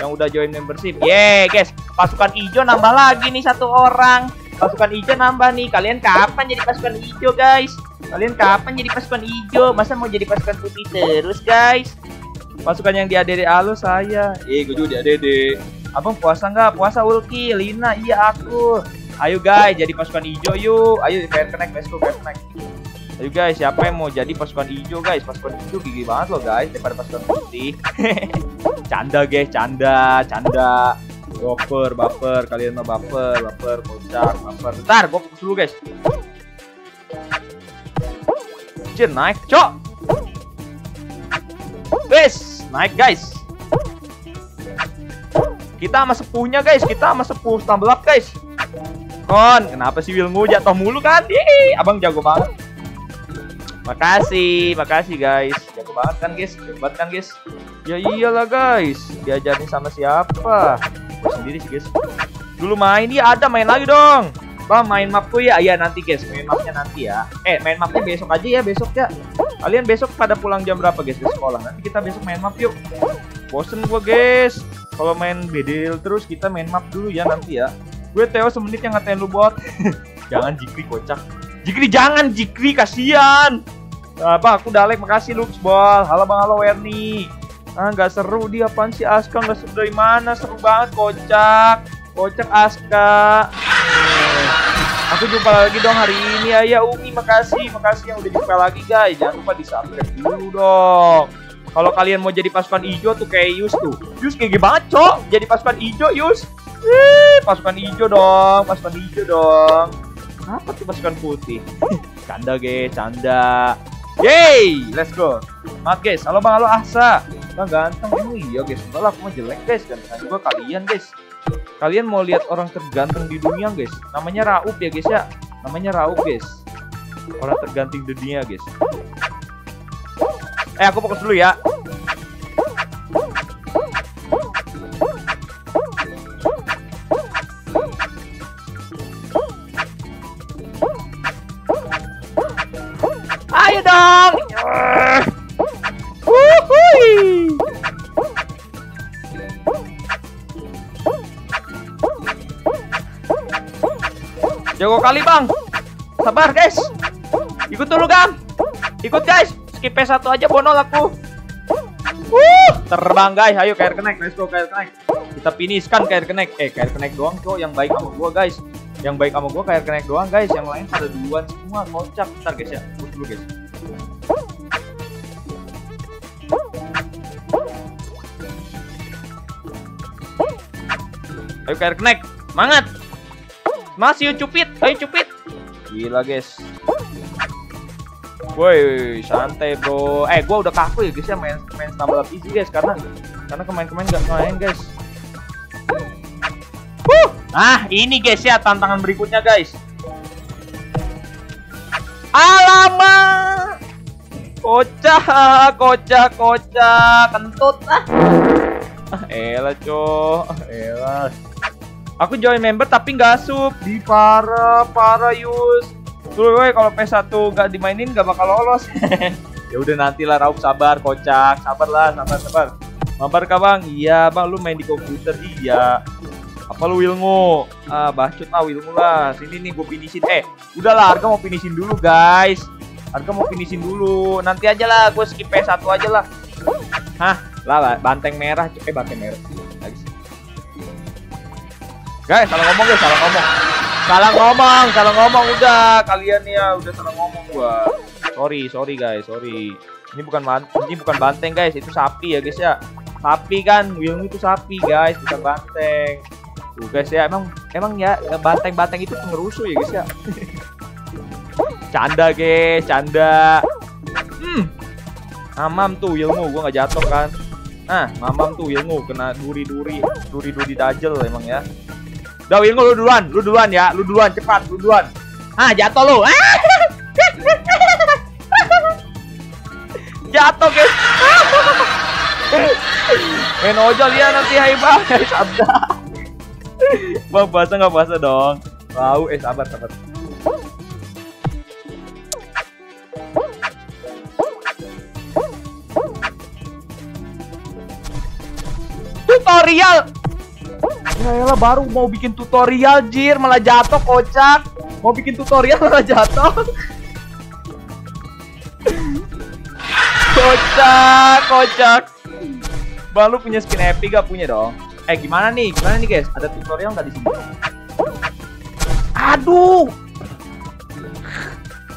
Yang udah join membership. Yeay guys, pasukan hijau nambah lagi nih satu orang pasukan hijau nambah nih. Kalian kapan jadi pasukan hijau, guys? Kalian kapan jadi pasukan hijau? Masa mau jadi pasukan putih terus, guys? Pasukan yang di ADD Alo saya. Eh, gue juga di ADD. Abang puasa nggak? Puasa Ulki, Lina, iya aku. Ayo guys, jadi pasukan hijau yuk. Ayo fair connect, let's go fair connect. Ayo guys, siapa yang mau jadi pasukan hijau guys? Pasukan hijau gigi banget loh guys daripada pasukan putih. canda guys, canda, canda. Baper, baper, kalian mah baper, baper, kocak, baper. Bentar, gue fokus dulu guys. Cin, naik, cok. Guys, naik guys. Kita sama sepuhnya guys, kita sama sepuh stumble up guys. Kon, kenapa sih Wilmu jatuh mulu kan? Abang jago banget. Makasih, makasih guys. Jago banget kan guys, jago banget kan guys. Ya iyalah guys, diajarin sama siapa? Sendiri sih guys. Dulu main, iya ada main lagi dong. Bang main mapku ya, iya nanti guys, main mapnya nanti ya. Eh main mapnya besok aja ya, besok ya. Kalian besok pada pulang jam berapa guys ke sekolah? Nanti kita besok main map yuk. Bosen gua guys. Kalau main bedil terus kita main map dulu ya nanti ya. Gue Theo semenit yang ngatain lu bot. jangan Jikri kocak. Jikri jangan Jikri kasihan. Apa aku Dalek makasih Lux Ball. Halo Bang halo Werni. Ah nggak seru dia apaan sih Aska nggak seru dari mana seru banget kocak. Kocak Aska. Aku jumpa lagi dong hari ini ya ya Umi makasih makasih yang udah jumpa lagi guys jangan lupa di subscribe dulu dong kalau kalian mau jadi pasukan hijau tuh kayak Yus tuh Yus kayak gini banget cok jadi pasukan hijau Yus Wih, pasukan hijau dong pasukan hijau dong apa tuh pasukan putih canda guys canda Yeay, let's go. Maaf guys, halo bang, halo Ahsa. Bang ganteng, emang iya guys. Enggak lah, aku mah jelek guys. Ganteng juga kalian guys. Kalian mau lihat orang terganteng di dunia guys? Namanya Raup ya guys ya. Namanya Raup guys. Orang terganteng di dunia guys. Eh aku fokus dulu ya. Ayo dong. Jago kali bang. Sabar guys. Ikut dulu gang. Ikut guys. Skip P1 aja bonol aku. Wuh, terbang guys. Ayo kair kenek. Let's go kair kenek. Kita finiskan kair kenek. Eh kair kenek doang kok yang baik sama gua guys. Yang baik sama gua kair kenek doang guys. Yang lain pada duluan semua kocak. Ntar guys ya. Push dulu guys. Ayo kair kenek. Semangat. Masih yuk cupit. Ayo cupit. Gila guys. Woi, santai bro. Eh, gua udah kaku ya guys ya main main stumble up easy guys karena karena kemain-kemain nggak main guys. Huh. Nah, ini guys ya tantangan berikutnya guys. Alamak. Kocak, kocak, kocak, kentut ah. Ah, elah, cok. Ah, elah. Aku join member tapi nggak sub. Di para, para Yus. Tuh, woi, kalau P1 nggak dimainin nggak bakal lolos. ya udah nantilah Raup sabar, kocak. Sabar lah, sabar, sabar. Mabar kah bang? Iya bang, lu main di komputer iya. Apa lu Wilngo? Ah, bacot ah Wilngo lah. Sini nih gue finishin. Eh, udahlah harga mau finishin dulu guys. Harga mau finishin dulu. Nanti aja lah, gue skip P1 aja lah. Hah? Lah, banteng merah. Eh, banteng merah. Guys, salah ngomong guys, salah ngomong. Salah ngomong, salah ngomong udah. Kalian ya udah salah ngomong gua. Sorry, sorry guys, sorry. Ini bukan ini bukan banteng guys, itu sapi ya guys ya. Sapi kan, Wilmu itu sapi guys, bukan banteng. Tuh guys ya, emang emang ya banteng-banteng itu pengerusuh ya guys ya. canda guys, canda. Hmm. Mamam tuh ilmu gua nggak jatuh kan. Nah, mamam tuh ilmu kena duri-duri, duri-duri dajel emang ya. Udah Wilngo lu duluan, lu duluan ya, lu duluan cepat, lu duluan. Ah, jatuh lu. Ah! jatuh guys. Main ojol ya nanti hai bang, sabda. Bang bahasa nggak bahasa dong. Tahu, eh sabar sabar. Tutorial. Ya elah baru mau bikin tutorial jir malah jatuh kocak. Mau bikin tutorial malah jatuh. kocak, kocak. Bang punya skin epic gak punya dong? Eh gimana nih? Gimana nih guys? Ada tutorial nggak di sini? Aduh.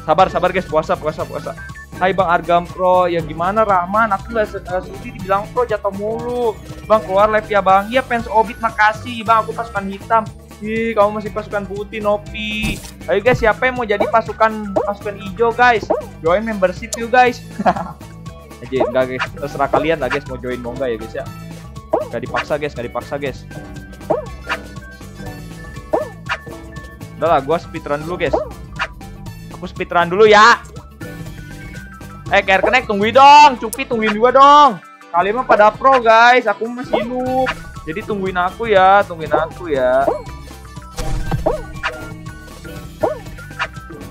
Sabar, sabar guys, puasa, puasa, puasa. Hai Bang Argam Pro, ya gimana Rahman? Aku nggak se- nggak sudi dibilang pro jatuh mulu. Bang keluar live ya Bang. Iya fans Obit makasih Bang. Aku pasukan hitam. Ih, kamu masih pasukan putih Nopi. Ayo guys, siapa yang mau jadi pasukan pasukan hijau guys? Join membership yuk guys. Aja enggak guys, terserah kalian lah guys mau join mau enggak ya guys ya. Gak dipaksa guys, gak dipaksa guys. Udah lah, gua speedrun dulu guys. Aku speedrun dulu ya. Eh, Care Connect tungguin dong. Cupi tungguin juga dong. Kalian mah pada pro, guys. Aku masih noob. Jadi tungguin aku ya, tungguin aku ya.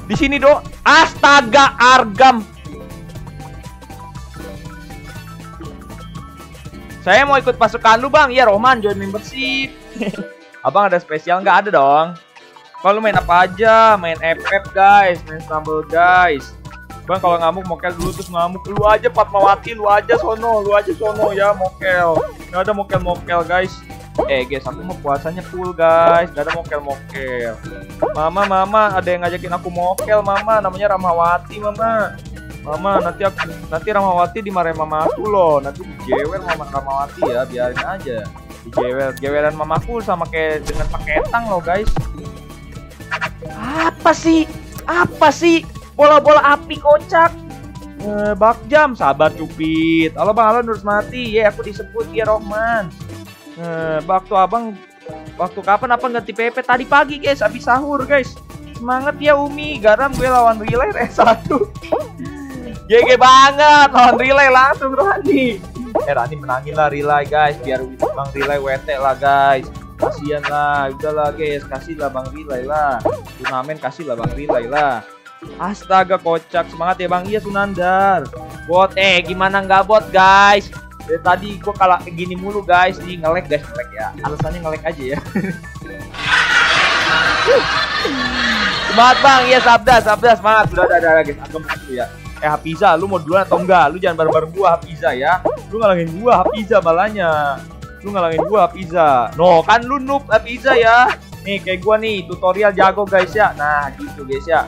Di sini, Dok. Astaga, Argam. Saya mau ikut pasukan lu, Bang. Iya, Roman join membership. Abang ada spesial nggak ada dong? Kalau main apa aja, main FF guys, main Stumble guys. Bang kalau ngamuk mokel dulu terus ngamuk. Lu aja Fatmawati lu aja sono lu aja sono ya mokel. Nggak ada mokel mokel guys. Eh guys aku mau puasanya full guys. Nggak ada mokel mokel mama mama ada yang ngajakin aku mokel mama. Namanya Ramawati mama. Mama nanti aku nanti Ramawati dimarahin mama aku loh. Nanti dijewer mama Ramawati ya biarin aja. Dijewer jeweran mamaku sama kayak dengan paketang loh guys. Apa sih? Apa sih bola-bola api kocak. Eh, bak jam sabar cupit halo bang halo Nurus mati. Ya aku disebut ya Rohman. Eh, waktu abang waktu kapan apa ganti PP tadi pagi guys habis sahur guys. Semangat ya Umi. Garam gue lawan relay S1 GG banget lawan relay langsung Rani. Eh Rani menangin lah relay guys. Biar bang relay WT lah guys. Kasihan lah. Udahlah guys. Kasih lah bang relay lah. Turnamen kasih lah bang relay lah Astaga kocak. Semangat ya bang. Iya Sunandar. Bot eh gimana nggak bot guys? Dari tadi gua kalah gini mulu guys. Nih ngelek guys. Ngelek ya. Alasannya ngelek aja ya. Semangat bang. Iya sabda sabda. Semangat. Sudah ada ada guys. Agam dulu ya. Eh Hafiza lu mau duluan atau enggak? Lu jangan bareng-bareng gua Hafiza ya. Lu ngalangin gua Hafiza malahnya lu ngalangin gua Hafiza. No kan lu noob Hafiza ya. Nih kayak gua nih tutorial jago guys ya. Nah gitu guys ya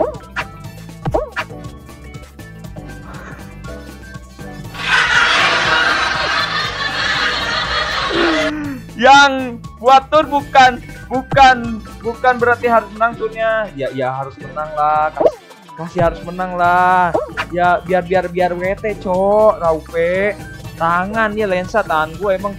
yang buat tur bukan bukan bukan berarti harus menang turnya. Ya ya harus menang lah. Kasih, kasih harus menang lah. Ya biar biar biar WT cok. Raupe tangan ya lensa tangan gue emang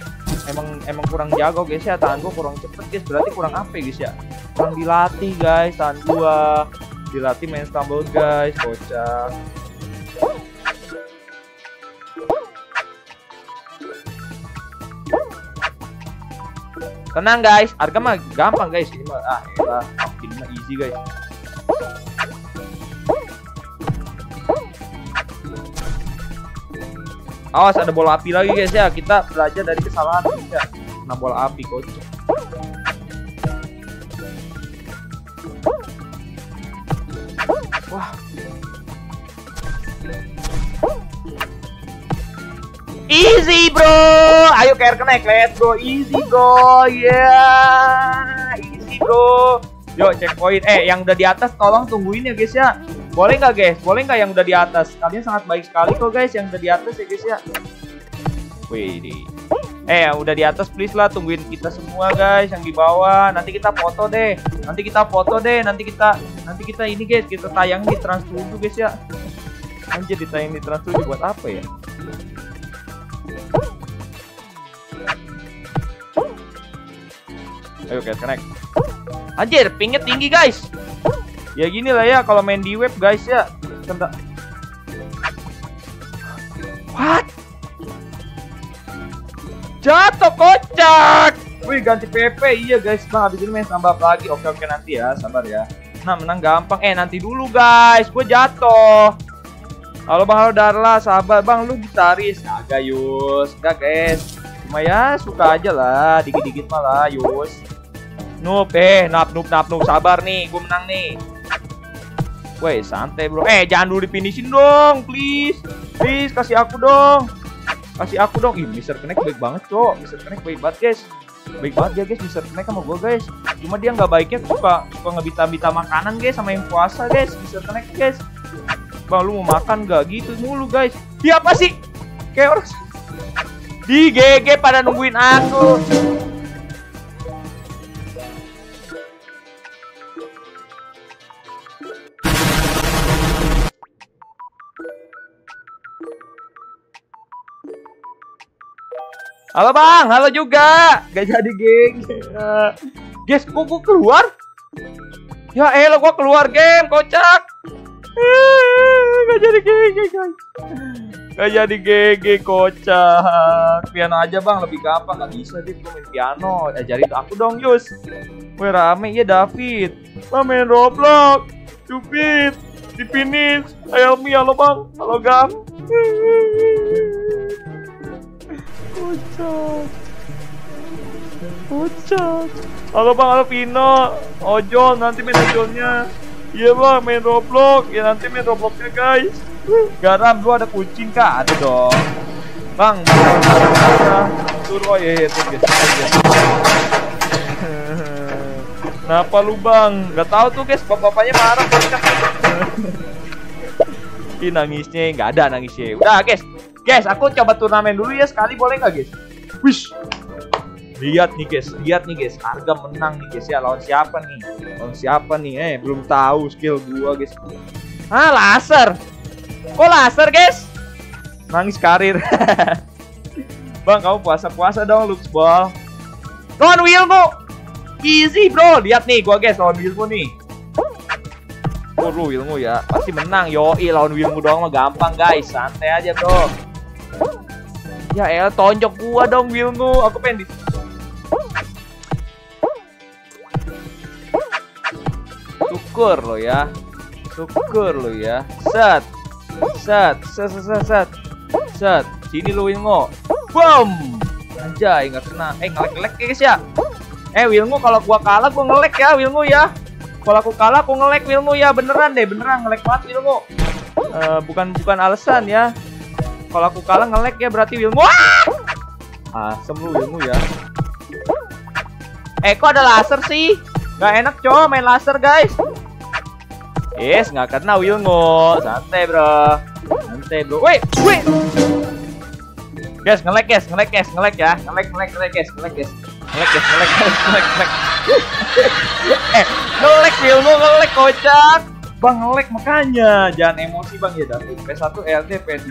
emang emang kurang jago guys ya. Tangan gue kurang cepet guys. Berarti kurang apa guys ya. Kurang dilatih guys tangan gua. Dilatih main stumble guys. Kocak Tenang guys, harga mah gampang guys ini mah. Ah, elah, ini mah easy guys. Awas ada bola api lagi guys ya. Kita belajar dari kesalahan ya. Nah bola api kocok. Wah. Easy bro, ayo care connect, let's go easy bro, yeah, easy bro. Yuk checkpoint, eh yang udah di atas tolong tungguin ya guys ya. Boleh nggak guys? Boleh nggak yang udah di atas? Kalian sangat baik sekali kok guys yang udah di atas ya guys ya. Wih. Eh udah di atas please lah tungguin kita semua guys yang di bawah. Nanti kita foto deh. Nanti kita foto deh. Nanti kita nanti kita ini guys kita tayang di Trans 7 guys ya. Anjir ditayang di Trans 7 buat apa ya? Ayo guys, connect. Anjir, pingnya tinggi guys. Ya gini lah ya kalau main di web guys ya. Kenta. What? Jatuh kocak. Wih ganti PP iya guys bang habis ini main tambah lagi. Oke oke nanti ya sabar ya. Nah menang gampang. Eh nanti dulu guys. Gue jatuh. Halo bang. Halo Darla. Sabar. Bang lu gitaris. Agak Yus. Enggak guys. Cuma ya suka aja lah. Dikit-dikit malah Yus Noob eh nap noob nap noob. Sabar nih gue menang nih. Woi santai bro. Eh jangan dulu difinishin dong please. Please kasih aku dong. Kasih aku dong. Ih Mr. Connect baik banget cok. Mr. Connect baik banget guys. Baik banget ya guys Mr. Connect sama gue guys. Cuma dia nggak baiknya suka Suka ngebita-bita makanan guys Sama yang puasa guys. Mr. Connect guys. Bang lu mau makan gak gitu mulu guys. Dia apa sih? Kayak orang di GG pada nungguin aku Halo bang, halo juga. Gak jadi geng. Guys, kok gua keluar? Ya elah gua keluar game, kocak. Gak jadi GG guys. Gak jadi GG kocak. Piano aja bang, lebih gampang. Gak bisa deh gua main piano. Ajarin aku dong Yus. Wih rame ya David. Bang main Roblox. Cupid. Di finish. Mi, halo bang. Halo Gam. Kocak. Kocak. Halo bang, halo Pino. Ojol, nanti main ojolnya. Iya bang, main Roblox. Ya nanti main Robloxnya guys. Garam, lu ada kucing kah? Ada dong. Bang, Suruh oh iya, iya, tuh guys. Kenapa lu bang? Gak tahu tuh guys, bapak-bapaknya marah. Ih nangisnya, nggak ada nangisnya. Udah guys, Guys, aku coba turnamen dulu ya sekali boleh nggak guys? Wish. Lihat nih guys, lihat nih guys, harga menang nih guys ya lawan siapa nih? Lawan siapa nih? Eh, belum tahu skill gua guys. Ah, laser. Kok laser guys? Nangis karir. Bang, kamu puasa-puasa dong, Lux Ball. Lawan Wilmo. Easy, bro. Lihat nih gua guys, lawan Wilmo nih. Lu Wilmo ya. Pasti menang. Yoi, lawan Wilmo doang mah gampang, guys. Santai aja, bro. Ya el tonjok gua dong Wilmu. Aku pengen di Syukur lo ya. Syukur lo ya. Set. Set. Set set set set. Set. Sini lo Wilmo. Boom. Anjay nggak kena. Eh ngelek-ngelek guys ya. Eh Wilmu kalau gua kalah gua ngelek ya Wilmu ya. Kalau aku kalah aku ngelek Wilmu ya beneran deh beneran ngelek banget Wilmu. Uh, bukan bukan alasan ya kalau aku kalah ngelek ya berarti Wilmu. Ah, semu Wilmu ya. Eh, kok ada laser sih? Gak enak, cow main laser, guys. Yes, nggak kena Wilmu. Santai, bro. Santai, bro. Wait, wait. Guys, ngelek, guys, ngelek, guys, ngelek ya. Ngelek, ngelek, ngelek, guys, ngelek, guys. Ngelek, guys, ngelek, ngelek, ngelek, ngelek. eh, ngelek Wilmu, ngelek kocak. Bang makanya. Jangan emosi bang. Ya David. P1 LD P2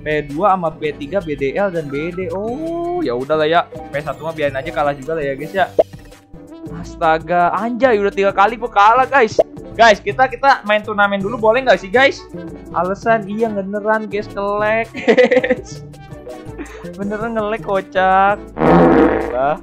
P2 sama P3 BDL dan BD oh ya udah lah ya P1 mah biarin aja kalah juga lah ya guys ya. Astaga anjay udah tiga kali gua kalah guys. Guys kita kita main turnamen dulu boleh nggak sih guys? Alasan iya beneran guys ngelek Beneran ngelek kocak. Lah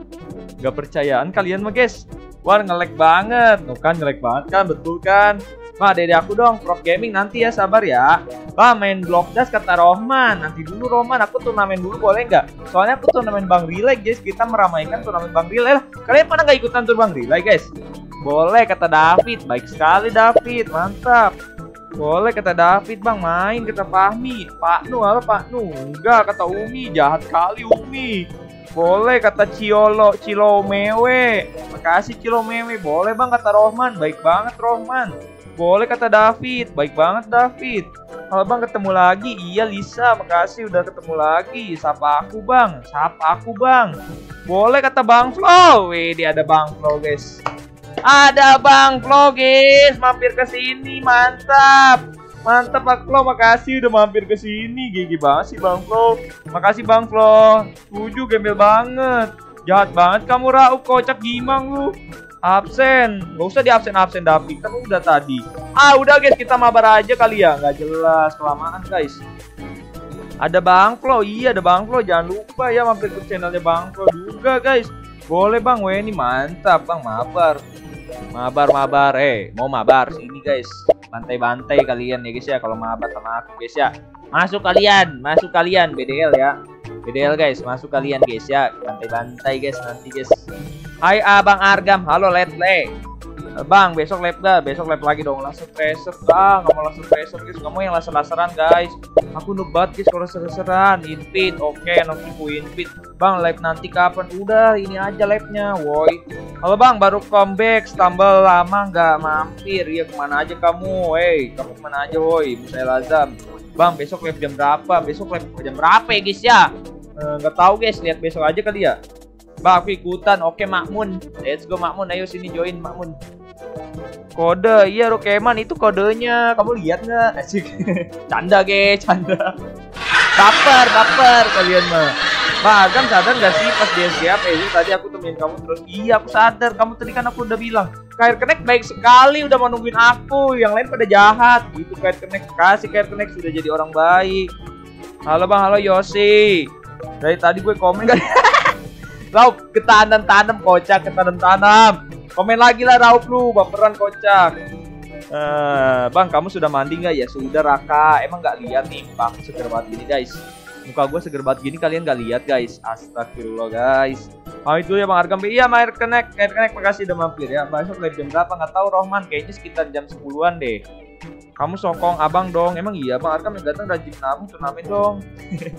Gak percayaan kalian mah guys. Wah ngelek banget. Tuh kan ngelek banget kan betul kan Wah, dede aku dong, Prof Gaming nanti ya, sabar ya. Wah, main Block Dash kata Rohman. Nanti dulu Rohman, aku turnamen dulu boleh nggak? Soalnya aku turnamen Bang Relay, guys. Kita meramaikan turnamen Bang Relay lah. Kalian pernah nggak ikutan tur Bang Relay, guys? Boleh, kata David. Baik sekali, David. Mantap. Boleh, kata David, Bang. Main, kata Fahmi. Pak Nu, halo Pak Nu. Enggak, kata Umi. Jahat kali, Umi. Boleh kata Ciolo, Cilomewe. Makasih Cilomewe. Boleh bang kata Rohman. Baik banget Rohman. Boleh kata David, baik banget David. Kalau bang ketemu lagi, iya Lisa, makasih udah ketemu lagi. Sapa aku bang, sapa aku bang. Boleh kata Bang Flo, wih dia ada Bang Flo guys. Ada Bang Flo guys, mampir ke sini, mantap. Mantap Bang Flo, makasih udah mampir ke sini. Gigi banget sih Bang Flo. Makasih Bang Flo. Setuju gembel banget. Jahat banget kamu Rauk, kocak gimang lu. Absen, gak usah di absen absen David kan udah tadi. Ah udah guys. Kita mabar aja kali ya, nggak jelas. Kelamaan guys. Ada Bang Flo, iya ada Bang Flo, jangan lupa ya mampir ke channelnya Bang Flo juga guys. Boleh Bang, Weni mantap Bang. Mabar. Mabar mabar, eh mau mabar sini guys. Bantai-bantai kalian ya guys ya kalau mabar sama aku guys ya. Masuk kalian, masuk kalian BDL ya. BDL guys, masuk kalian guys ya. Bantai-bantai guys nanti guys. Hai Abang Argam, halo Letle. Bang, besok lab dah, besok lab lagi dong. Laser tracer, bang. Kamu laser tracer, guys. Kamu yang laser laseran, guys. Aku nubat guys kalau laser laseran. Oke, okay, nanti inpit. Bang, lab nanti kapan? Udah, ini aja labnya, woi. Halo bang, baru comeback. Stumble lama nggak mampir. Ya ke mana aja kamu? Hey, kamu ke mana aja, woi? Saya Lazam. Bang, besok lab jam berapa? Besok lab jam berapa ya, guys ya? Eh, nggak uh, tahu guys, lihat besok aja kali ya. Bang, aku ikutan. Oke, Makmun. Let's go Makmun. Ayo sini join Makmun. Kode, iya Rokeman itu kodenya. Kamu lihat nggak? Asik. canda guys, canda. Baper, baper kalian mah. Bahkan sadar gak sih pas dia siap? Eh tadi aku temenin kamu terus. Iya aku sadar. Kamu tadi kan aku udah bilang Kair Connect baik sekali udah mau nungguin aku. Yang lain pada jahat. Gitu Kair Connect. Kasih Kair Connect sudah jadi orang baik. Halo bang. Halo Yosi. Dari tadi gue komen kan. Raup ketanam tanam kocak ketanam tanam Komen lagi lah Raup lu, baperan kocak. Uh, bang, kamu sudah mandi nggak ya? Sudah Raka. Emang nggak lihat nih, bang seger banget gini guys. Muka gue seger banget gini kalian nggak lihat guys. Astagfirullah guys. Oh itu ya Bang Argam. Iya, Air Connect. Air Connect makasih udah mampir ya. Besok live jam berapa? Nggak tahu Rohman. Kayaknya sekitar jam 10-an deh. Kamu sokong abang dong. Emang iya Bang Arkam yang datang rajin nabung turnamen dong.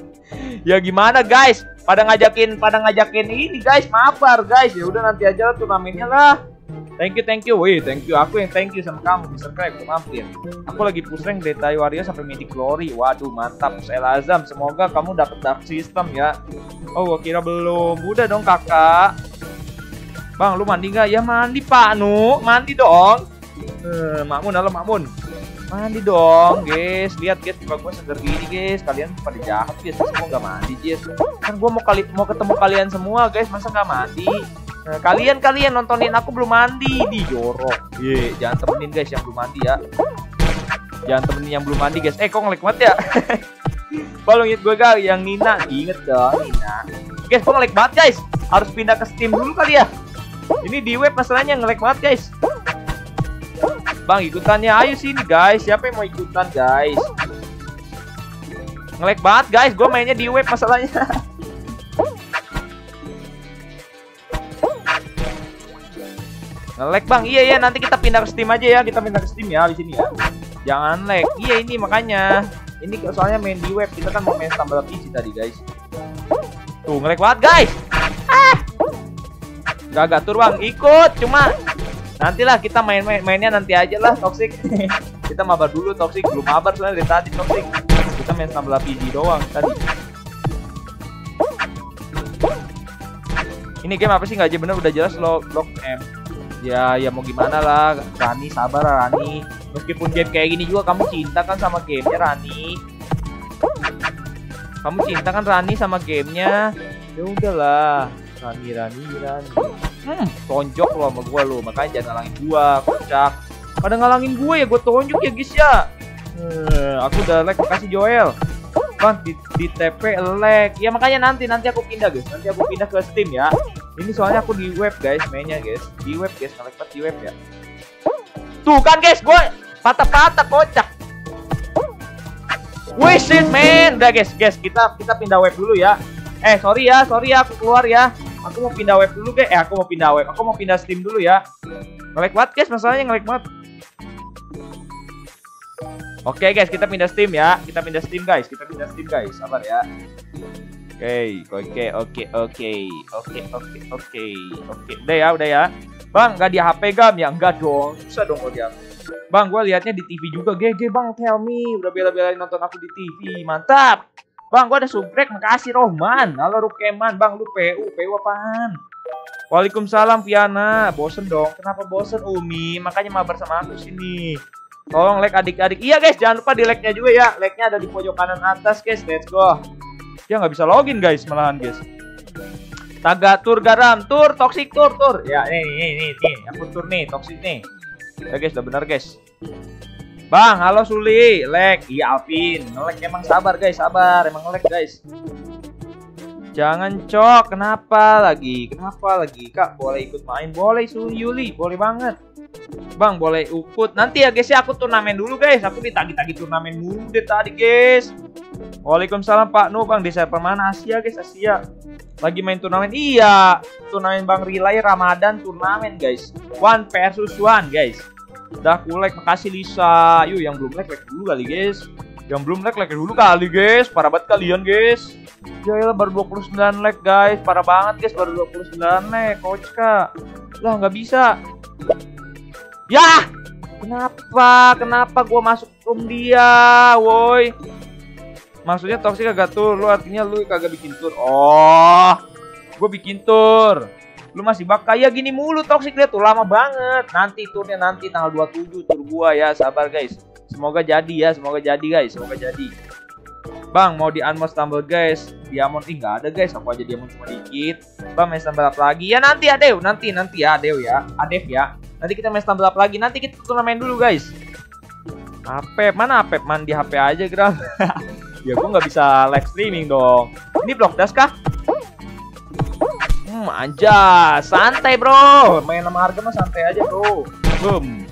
ya gimana guys? Pada ngajakin pada ngajakin ini guys, mabar guys. Ya udah nanti aja lah turnamennya lah. Thank you, thank you. Wih, thank you. Aku yang thank you sama kamu. Subscribe, mampir. Aku lagi rank Detail Warrior sampai Midi Glory. Waduh, mantap. Saya Azam. Semoga kamu dapat dark system ya. Oh, gua kira belum. Udah dong, kakak. Bang, lu mandi nggak? Ya mandi, Pak Nu. Mandi dong. Eh, Makmun, halo Makmun. Mandi dong, guys. Lihat, guys, muka gue seger gini, guys. Kalian pada jahat, guys. Semua nggak mandi, guys. Kan gue mau kali mau ketemu kalian semua, guys. Masa nggak mandi? Nah, kalian kalian nontonin aku belum mandi di jorok. Ye, jangan temenin guys yang belum mandi ya. Jangan temenin yang belum mandi, guys. Eh, kok ngelik banget ya? Balong gue guys, yang Nina. Inget dong, Nina. Guys, kok ngelik banget, guys. Harus pindah ke Steam dulu kali ya. Ini di web masalahnya ngelik banget, guys. Bang ikutannya. Ayo sini guys. Siapa yang mau ikutan guys? Ngelek banget guys. Gue mainnya di web masalahnya. Ngelek bang. Iya iya. Nanti kita pindah ke steam aja ya. Kita pindah ke steam ya di sini ya. Jangan lag. Iya ini makanya. Ini soalnya main di web. Kita kan mau main tambah PC tadi guys. Tuh ngelek banget guys. Ah! Gak. Tur bang. Ikut. Cuma Nantilah kita main-main mainnya nanti aja lah toxic. kita mabar dulu toxic, belum mabar soalnya dari tadi toxic. Kita main tambah PG doang tadi. Ini game apa sih nggak aja bener udah jelas lo blok M. Ya ya mau gimana lah Rani sabar Rani. Meskipun game kayak gini juga kamu cinta kan sama gamenya Rani. Kamu cinta kan Rani sama gamenya. Ya udahlah. Rani Rani Rani. Hmm, tonjok lo sama gue lo, makanya jangan ngalangin gue, kocak. Pada ngalangin gue ya, gue tonjok ya guys ya. Hmm, aku udah like, makasih Joel. Bang, di, di TP lag. Ya makanya nanti, nanti aku pindah guys. Nanti aku pindah ke Steam ya. Ini soalnya aku di web guys, mainnya guys. Di web guys, ngelag di web ya. Tuh kan guys, gue patah-patah kocak. Wih shit man. Udah guys, guys, kita kita pindah web dulu ya. Eh, sorry ya, sorry ya, aku keluar ya. Aku mau pindah web dulu, guys. Eh, aku mau pindah web. Aku mau pindah Steam dulu ya. Ngelag banget, guys. Masalahnya ngelag banget. Oke, okay, guys. Kita pindah Steam ya. Kita pindah Steam, guys. Kita pindah Steam, guys. Sabar ya. Oke, oke, oke, oke. Oke, oke, oke. Oke, udah ya, udah ya. Bang, nggak di HP gam ya? Enggak dong. Susah dong kalau dia. Bang, gue liatnya di TV juga. GG, Bang. Tell me. Udah bela-belain nonton aku di TV. Mantap. Bang, gua ada subrek, makasih Rohman. Halo Rukeman, Bang, lu PU, PU apaan? Waalaikumsalam Piana. Bosen dong. Kenapa bosen Umi? Makanya mabar sama aku sini. Tolong like adik-adik. Iya guys, jangan lupa di like-nya juga ya. Like-nya ada di pojok kanan atas guys. Let's go. Ya nggak bisa login guys malahan guys. Taga tur garam, tur toxic tur tur. Ya nih nih nih nih, aku tur nih toxic nih. Ya guys, udah benar guys. Bang, halo Suli, lag. Iya Alvin, ngelag emang sabar guys, sabar, emang ngelag guys. Jangan cok, kenapa lagi? Kenapa lagi? Kak, boleh ikut main? Boleh Suli Yuli, boleh banget. Bang boleh ukut Nanti ya guys ya aku turnamen dulu guys Aku ditagi-tagi turnamen mulu tadi guys Waalaikumsalam Pak Nu Bang di server mana Asia guys Asia Lagi main turnamen Iya Turnamen Bang Relay Ramadan turnamen guys One versus one guys Udah aku like. Makasih Lisa. Yuk yang belum like like dulu kali guys. Yang belum like like dulu kali guys. Parah banget kalian guys. Ya baru 29 like guys. Parah banget guys. Baru 29 like Coach kak. Lah nggak bisa. Ya, kenapa? Kenapa gua masuk room dia, woi? Maksudnya toxic kagak tur, lu artinya lu kagak bikin tur. Oh, gua bikin tur. Lu masih bak kayak gini mulu toxic dia tuh lama banget. Nanti turnya nanti tanggal 27 tur gua ya, sabar guys. Semoga jadi ya, semoga jadi guys, semoga jadi. Bang, mau di unmos tambah guys. Diamond ih ada guys, aku aja diamond cuma dikit. Bang, main tambah lagi. Ya nanti Adew, nanti nanti ya Adew ya. Adev ya. Nanti kita main stumble up lagi. Nanti kita turnamen dulu guys. Apep mana Apep man di HP aja Gram. ya gua nggak bisa live streaming dong. Ini blok das kah? Hmm, aja santai bro. Main nama harga mah santai aja bro. Boom.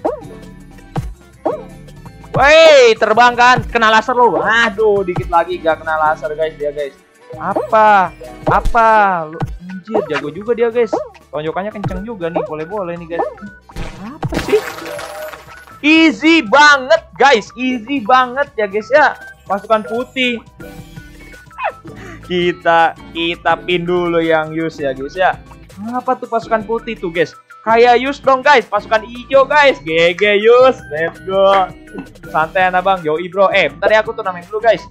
Woi, terbang kan? Kena laser lo. Aduh, dikit lagi gak kena laser guys dia guys. Apa? Apa? Lu anjir, jago juga dia guys. Tonjokannya kenceng juga nih, boleh-boleh nih guys. Apa sih? Easy banget guys, easy banget ya guys ya. Pasukan putih. Kita kita pin dulu yang use ya guys ya. Apa tuh pasukan putih tuh guys? Kayak Yus dong guys, pasukan hijau guys. GG Yus, let's go. Santai anak bang, yoi bro. Eh, bentar ya aku turnamen dulu guys.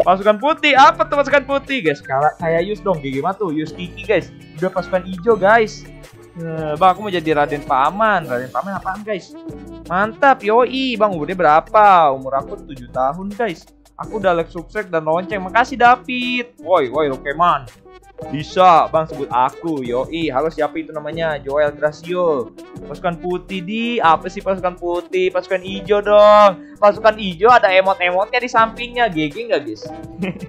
Pasukan putih, apa tuh pasukan putih guys? Kayak kayak Yus dong, GG mah tuh, Yus Kiki guys. Udah pasukan hijau guys. Nah, bang, aku mau jadi Raden Paman. Raden Paman apaan guys? Mantap, yoi. Bang, umurnya berapa? Umur aku 7 tahun guys. Aku udah like, subscribe dan lonceng. Makasih David. Woi, woi, Rokeman. Bisa, Bang sebut aku. Yoi, halo siapa itu namanya? Joel Gracio. Pasukan putih di apa sih pasukan putih? Pasukan hijau dong. Pasukan hijau ada emot-emotnya di sampingnya. GG nggak, guys?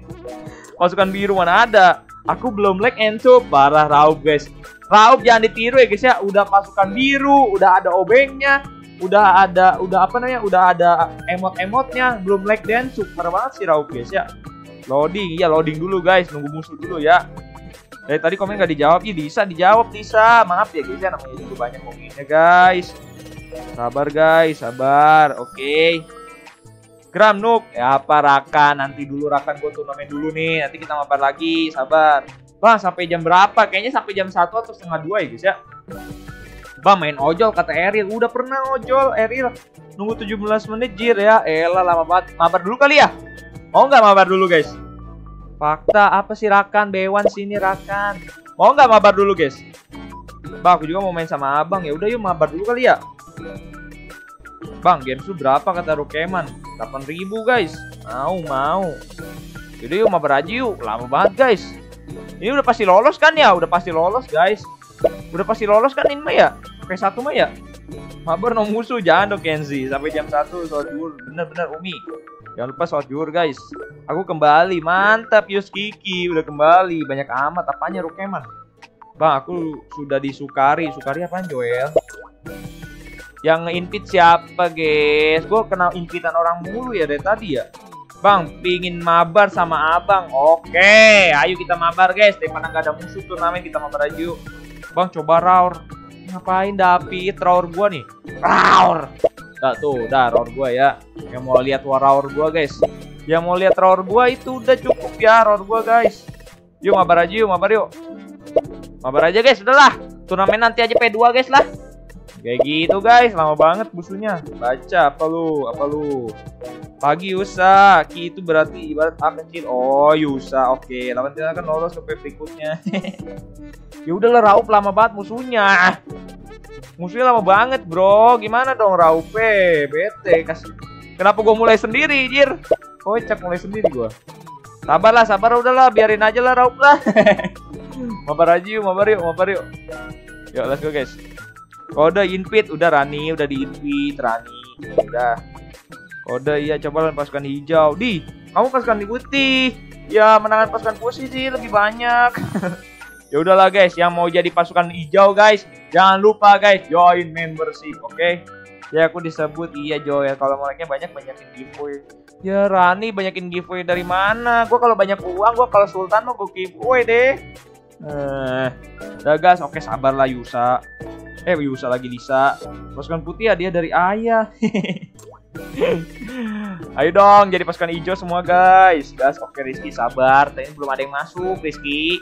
pasukan biru mana ada? Aku belum like Enzo. Parah Raup, guys. Raup jangan ditiru ya, guys ya. Udah pasukan biru, udah ada obengnya, udah ada udah apa namanya? Udah ada emot-emotnya, belum like dan super banget sih Raup, guys ya. Loading, iya loading dulu guys, nunggu musuh dulu ya. Dari tadi komen gak dijawab, ya bisa dijawab bisa. Maaf ya guys ya namanya juga banyak komennya guys. Sabar guys, sabar. Oke. Okay. Gram Nuk, ya apa Raka? Nanti dulu Rakan gue turnamen dulu nih. Nanti kita mabar lagi, sabar. Bang, sampai jam berapa? Kayaknya sampai jam 1 atau setengah 2 ya guys ya. Bang main ojol kata Eril. Udah pernah ojol Eril. Nunggu 17 menit jir ya. Elah lama banget. Mabar dulu kali ya? Mau nggak mabar dulu guys? Fakta apa sih Rakan? Bewan sini Rakan. Mau nggak mabar dulu guys? Bang, aku juga mau main sama abang. Ya udah yuk mabar dulu kali ya. Bang, games lu berapa kata Rokeman? 8000 guys. Mau, mau. Yaudah yuk mabar aja yuk. Lama banget guys. Ini udah pasti lolos kan ya? Udah pasti lolos guys. Udah pasti lolos kan ini mah ya? Oke satu mah ya? Mabar no musuh jangan dong Kenzi sampai jam 1 soal dulu bener-bener Umi Jangan lupa sholat zuhur guys. Aku kembali, mantap Yus Kiki udah kembali. Banyak amat apanya Rukeman. Bang, aku sudah disukari. Sukari apaan Joel? Yang invite siapa guys? Gue kenal invitan orang mulu ya dari tadi ya. Bang, pingin mabar sama abang. Oke, ayo kita mabar guys. Daripada nggak ada musuh turnamen kita mabar aja. Bang, coba raur. Ngapain David? Raur gua nih. Raur. Nah, tuh, udah roar gua ya. Yang mau lihat roar gua, guys. Yang mau lihat roar gua itu udah cukup ya roar gua, guys. Yuk mabar aja yuk, mabar yuk. Mabar aja, guys. Udahlah. Turnamen nanti aja P2, guys lah. Kayak gitu, guys. Lama banget musuhnya. Baca apa lu? Apa lu? Pagi Yusa. Ki itu berarti ibarat A kecil. Oh, Yusa. Oke, lawan kita kan lolos ke P berikutnya. ya udahlah, Raup lama banget musuhnya. Musuhnya lama banget bro Gimana dong Raupe Bete kasih Kenapa gue mulai sendiri Jir Kocak mulai sendiri gue Sabar lah sabar udahlah Biarin aja lah Raup lah Mabar aja yuk Mabar yuk Mabar yuk Yuk let's go guys Kode invite Udah Rani Udah di invite Rani Udah Kode iya coba pasukan hijau Di Kamu pasukan putih Ya menangan pasukan putih sih Lebih banyak Ya udahlah guys, yang mau jadi pasukan hijau guys, jangan lupa guys join membership, oke? Okay? Ya aku disebut iya join. Kalau mereka banyak banyakin giveaway. Ya Rani banyakin giveaway dari mana? Gua kalau banyak uang, gua kalau Sultan mau gue giveaway deh. Eh, udah guys, oke sabarlah Yusa. Eh Yusa lagi Lisa. Pasukan putih ya dia dari ayah. Ayo dong jadi pasukan hijau semua guys. Guys, oke Rizky sabar. Tadi belum ada yang masuk Rizky.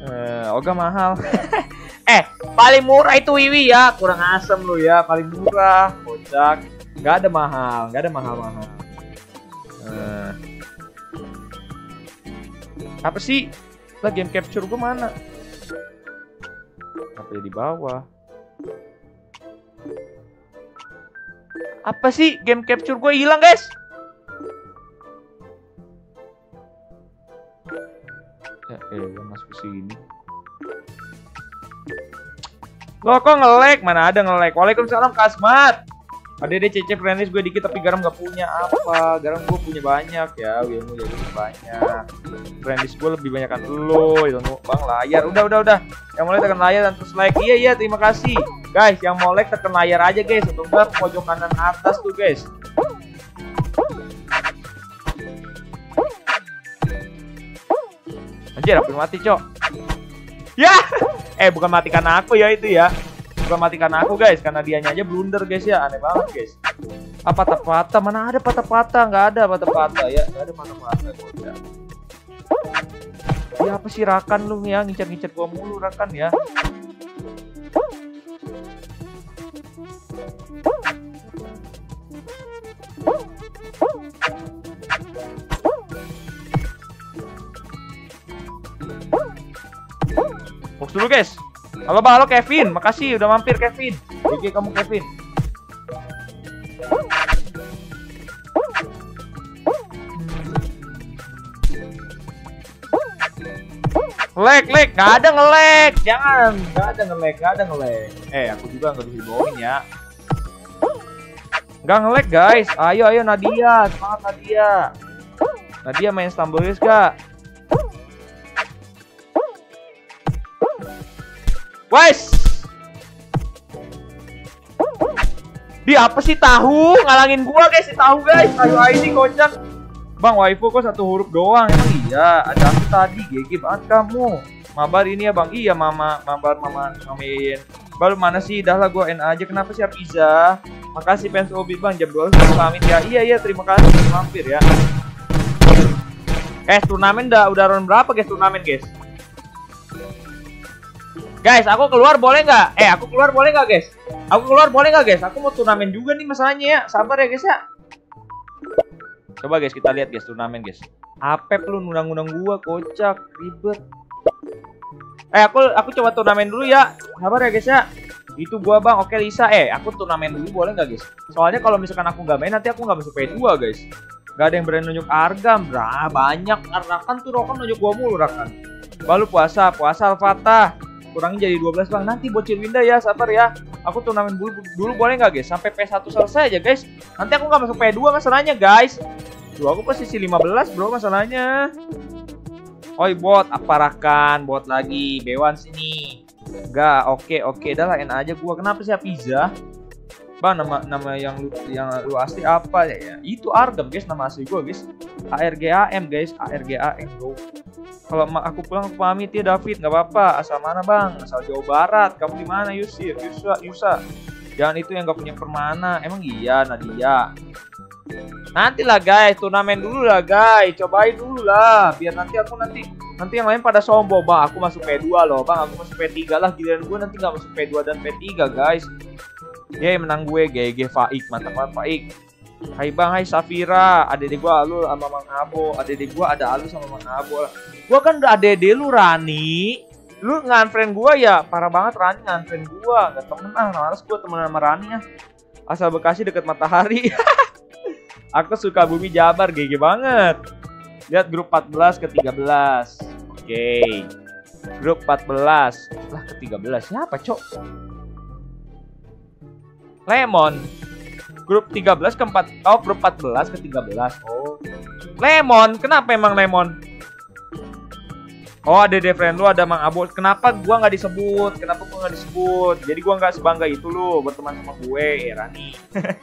Eh, Oga mahal. eh, paling murah itu Wiwi ya. Kurang asem lu ya. Paling murah. Kocak. Gak ada mahal. Gak ada mahal-mahal. Eh. Apa sih? Lah game capture gue mana? Apa ya di bawah? Apa sih game capture gue hilang guys? Ya eh masuk ke sini. Loh kok nge-lag? Mana ada nge-lag? Waalaikumsalam Kasmat. Ada deh cece friendlist gue dikit tapi garam gak punya. Apa? Garam gue punya banyak ya Wilmu jadi banyak. Friendlist gue lebih banyak kan lo Itu bang layar. Udah udah udah. Yang mau like tekan layar dan terus like. Iya iya terima kasih. Guys yang mau like tekan layar aja guys. Atau enggak pojok kanan atas tuh guys. Anjir apa mati cok. Ya! Eh bukan matikan aku ya itu ya Bukan matikan aku guys. Karena dianya aja blunder guys ya. Aneh banget guys. Apa patah-patah. Mana ada patah-patah? Nggak ada patah-patah ya. Nggak ada patah-patah ya. apa sih Rakan lu ya? Ngincar-ngincar gua mulu Rakan ya. Fokus dulu guys. Halo bang, halo Kevin. Makasih udah mampir Kevin. Oke kamu Kevin. Leg, leg, nggak ada ngeleg, jangan, nggak ada ngeleg, nggak ada ngeleg. Eh, aku juga nggak bisa dibawain ya. Nggak ngeleg guys, ayo ayo Nadia, semangat Nadia. Nadia main Stumblers gak? Wes. Di apa sih tahu ngalangin gua guys si tahu guys. Ayo ini kocak. Bang waifu kok satu huruf doang emang iya. Ada aku tadi GG banget kamu. Mabar ini ya bang. Iya mama mabar mama mamin. Baru mana sih? Dah lah gua N aja. Kenapa sih Apiza? Makasih fans Obi bang jam 12 pamit ya. Iya iya terima kasih mampir ya. Guys turnamen udah udah round berapa guys turnamen guys? Guys, aku keluar boleh nggak? Eh, aku keluar boleh nggak, guys? Aku keluar boleh nggak, guys? Aku mau turnamen juga nih masalahnya ya. Sabar ya, guys ya. Coba guys, kita lihat guys turnamen, guys. Apep lu nundang-nundang gua, kocak, ribet. Eh, aku aku coba turnamen dulu ya. Sabar ya, guys ya. Itu gua, Bang. Oke, Lisa. Eh, aku turnamen dulu boleh nggak, guys? Soalnya kalau misalkan aku nggak main nanti aku nggak masuk P2, guys. Gak ada yang berani nunjuk Argam, bra. Banyak. Rakan tuh Rokan nunjuk gua mulu, Rakan. Balu puasa, puasa Al-Fatah kurangin jadi 12 bang. Nanti bocil Winda ya sabar ya. Aku turnamen dulu dulu boleh nggak guys? Sampai P1 selesai aja guys. Nanti aku nggak masuk P2 masalahnya guys. Duh, aku posisi 15 bro masalahnya Oi bot apa rakan bot lagi Bewan sini. Enggak oke oke. Dah lah enak aja gua. Kenapa sih pizza Bang nama nama yang lu yang lu asli apa ya? ya? Itu Argam guys nama asli gua guys. ARGAM guys, ARGAM bro. Kalau aku pulang aku pamit ya David, nggak apa-apa. Asal mana bang? Asal Jawa Barat. Kamu di mana Yusir? Yusa, Yusa. Jangan itu yang gak punya permana. Emang iya Nadia. Nanti lah guys, turnamen dulu lah guys. Cobain dulu lah, biar nanti aku nanti nanti yang lain pada sombong bang. Aku masuk P2 loh bang. Aku masuk P3 lah. Giliran gue nanti nggak masuk P2 dan P3 guys. Yeay menang gue GG Faik mantap banget Faik. Hai bang, hai Safira, adede gue Alul sama Mang Abo, adede gue ada Alul sama Mang Abo Gue kan udah adede lu Rani. Lu nganfriend gue ya, parah banget Rani nganfriend gue Gak temen ah, males gue temenan sama Rani ya Asal Bekasi deket matahari. Aku suka bumi Jabar, GG banget. Lihat grup 14 ke 13 Oke. Okay. Grup 14 Lah ke 13 siapa cok? Lemon. Grup 13 ke 4. Oh, grup 14 ke 13. Oh. Lemon. Kenapa emang Lemon? Oh, Dede friend lu ada Mang Abo. Kenapa gua nggak disebut? Kenapa gua nggak disebut? Jadi gua nggak sebangga itu lu berteman sama gue, eh, Rani.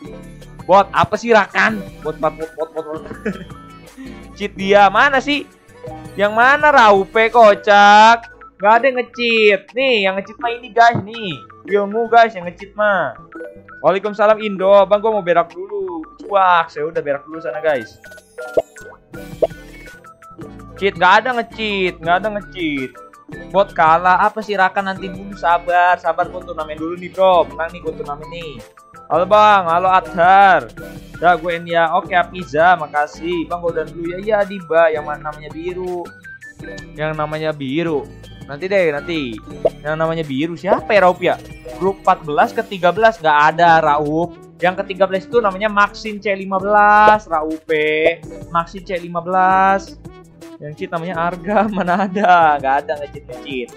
bot, apa sih Rakan? Bot, bot, bot, bot, bot. bot. cheat dia mana sih? Yang mana Raupe kocak? Gak ada nge-cheat. Nih, yang nge-cheat mah ini guys nih. Ilmu guys yang nge-cheat mah. Waalaikumsalam Indo. Bang gua mau berak dulu. Cuak, saya udah berak dulu sana guys. Cheat, gak ada nge-cheat, gak ada nge-cheat. Bot kalah, apa sih Raka nanti dulu sabar, sabar gua turnamen dulu nih bro, menang nih gua turnamen nih. Halo bang, halo Adhar. Dah gue ya, oke Apiza, makasih. Bang gue udah dulu ya, iya Diba, yang namanya biru. Yang namanya biru. Nanti deh, nanti. Yang namanya biru siapa ya Raup ya? Grup 14 ke 13 nggak ada Raup. Yang ke-13 itu namanya Maxin C15, Raupe. Maxin C15 yang cheat namanya Arga mana ada? Nggak ada ngecit ngecit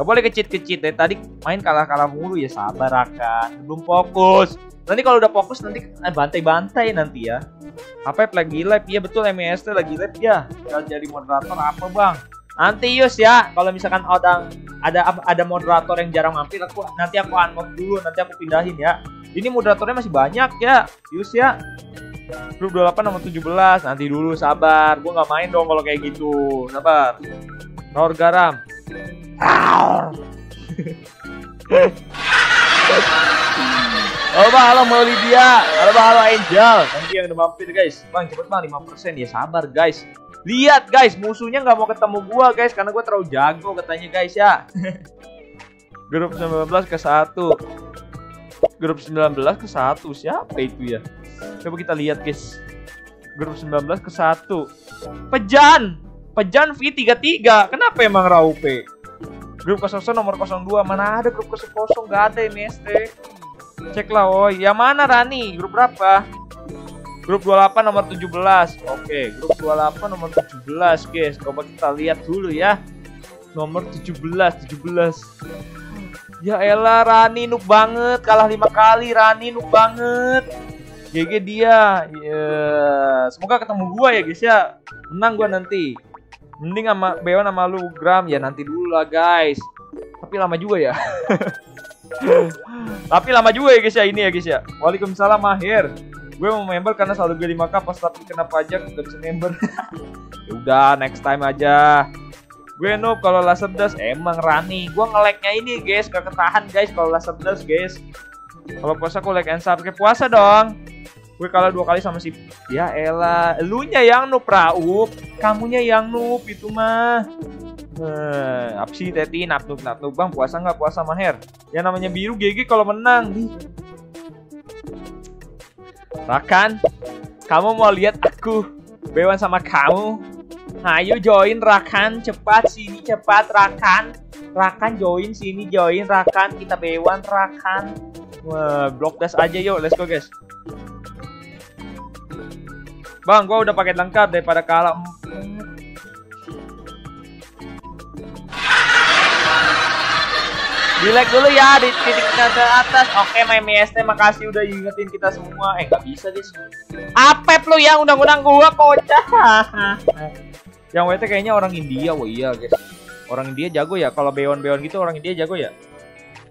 nggak boleh kecit kecit dari tadi main kalah kalah mulu ya sabar akan belum fokus. Nanti kalau udah fokus nanti eh, bantai bantai nanti ya. Apa lagi live iya betul MST lagi live ya. Kalau jadi moderator apa bang nanti Yus ya kalau misalkan ada ada ada moderator yang jarang mampir aku nanti aku unlock dulu nanti aku pindahin ya. Ini moderatornya masih banyak ya Yus ya. Grup 28 nomor 17 Nanti dulu sabar. Gue gak main dong kalau kayak gitu Sabar. Raur garam. Raur Halo bang, halo mau Lydia. Halo bang, halo Angel. Nanti yang udah mampir guys. Bang cepet bang 5% ya sabar guys Lihat guys musuhnya gak mau ketemu gua guys Karena gue terlalu jago katanya guys ya Grup 19 ke 1 Grup 19 ke 1 Siapa itu ya Coba kita lihat guys. Grup 19 ke 1. Pejan. Pejan V33. Kenapa emang Raupe? Grup 00 nomor 02. Mana ada grup 00 Gak ada MST. Cek lah oi. Yang mana Rani? Grup berapa? Grup 28 nomor 17. Oke, grup 28 nomor 17, guys. Coba kita lihat dulu ya. Nomor 17, 17. Ya elah Rani nuk banget, kalah lima kali Rani nuk banget. GG dia. Yeah. Semoga ketemu gua ya guys ya. Menang gua nanti. Mending sama Bewan sama lu Gram ya nanti dulu lah guys. Tapi lama juga ya. tapi lama juga ya guys ya ini ya guys ya. Waalaikumsalam Mahir. Gue mau member karena selalu gue 5k pas tapi kena pajak gak bisa member. ya udah next time aja. Gue noob kalau laser dust emang Rani. Gue ngeleknya ini guys, gak ketahan guys kalau laser dust guys. Kalau puasa aku like and subscribe. Puasa dong. Gue kalah dua kali sama si ya elah elunya yang noob Raup. Kamunya yang noob itu mah. Eh, apa sih Teti? Nap noob bang. Puasa nggak? Puasa maher. Yang namanya biru GG kalau menang Rakan kamu mau lihat aku bewan sama kamu? Ayo join Rakan. Cepat sini cepat Rakan. Rakan join sini join Rakan. Kita bewan Rakan. Wah, block dash aja yuk, let's go guys. Bang, gua udah paket lengkap daripada kalah Di like dulu ya di titik ke atas. Oke, main MST makasih udah ingetin kita semua. Eh, nggak bisa, guys. Apep lu yang undang-undang gua kocak. yang WT kayaknya orang India. Wah, iya, guys. Orang India jago ya. Kalau bewan-bewan gitu orang India jago ya.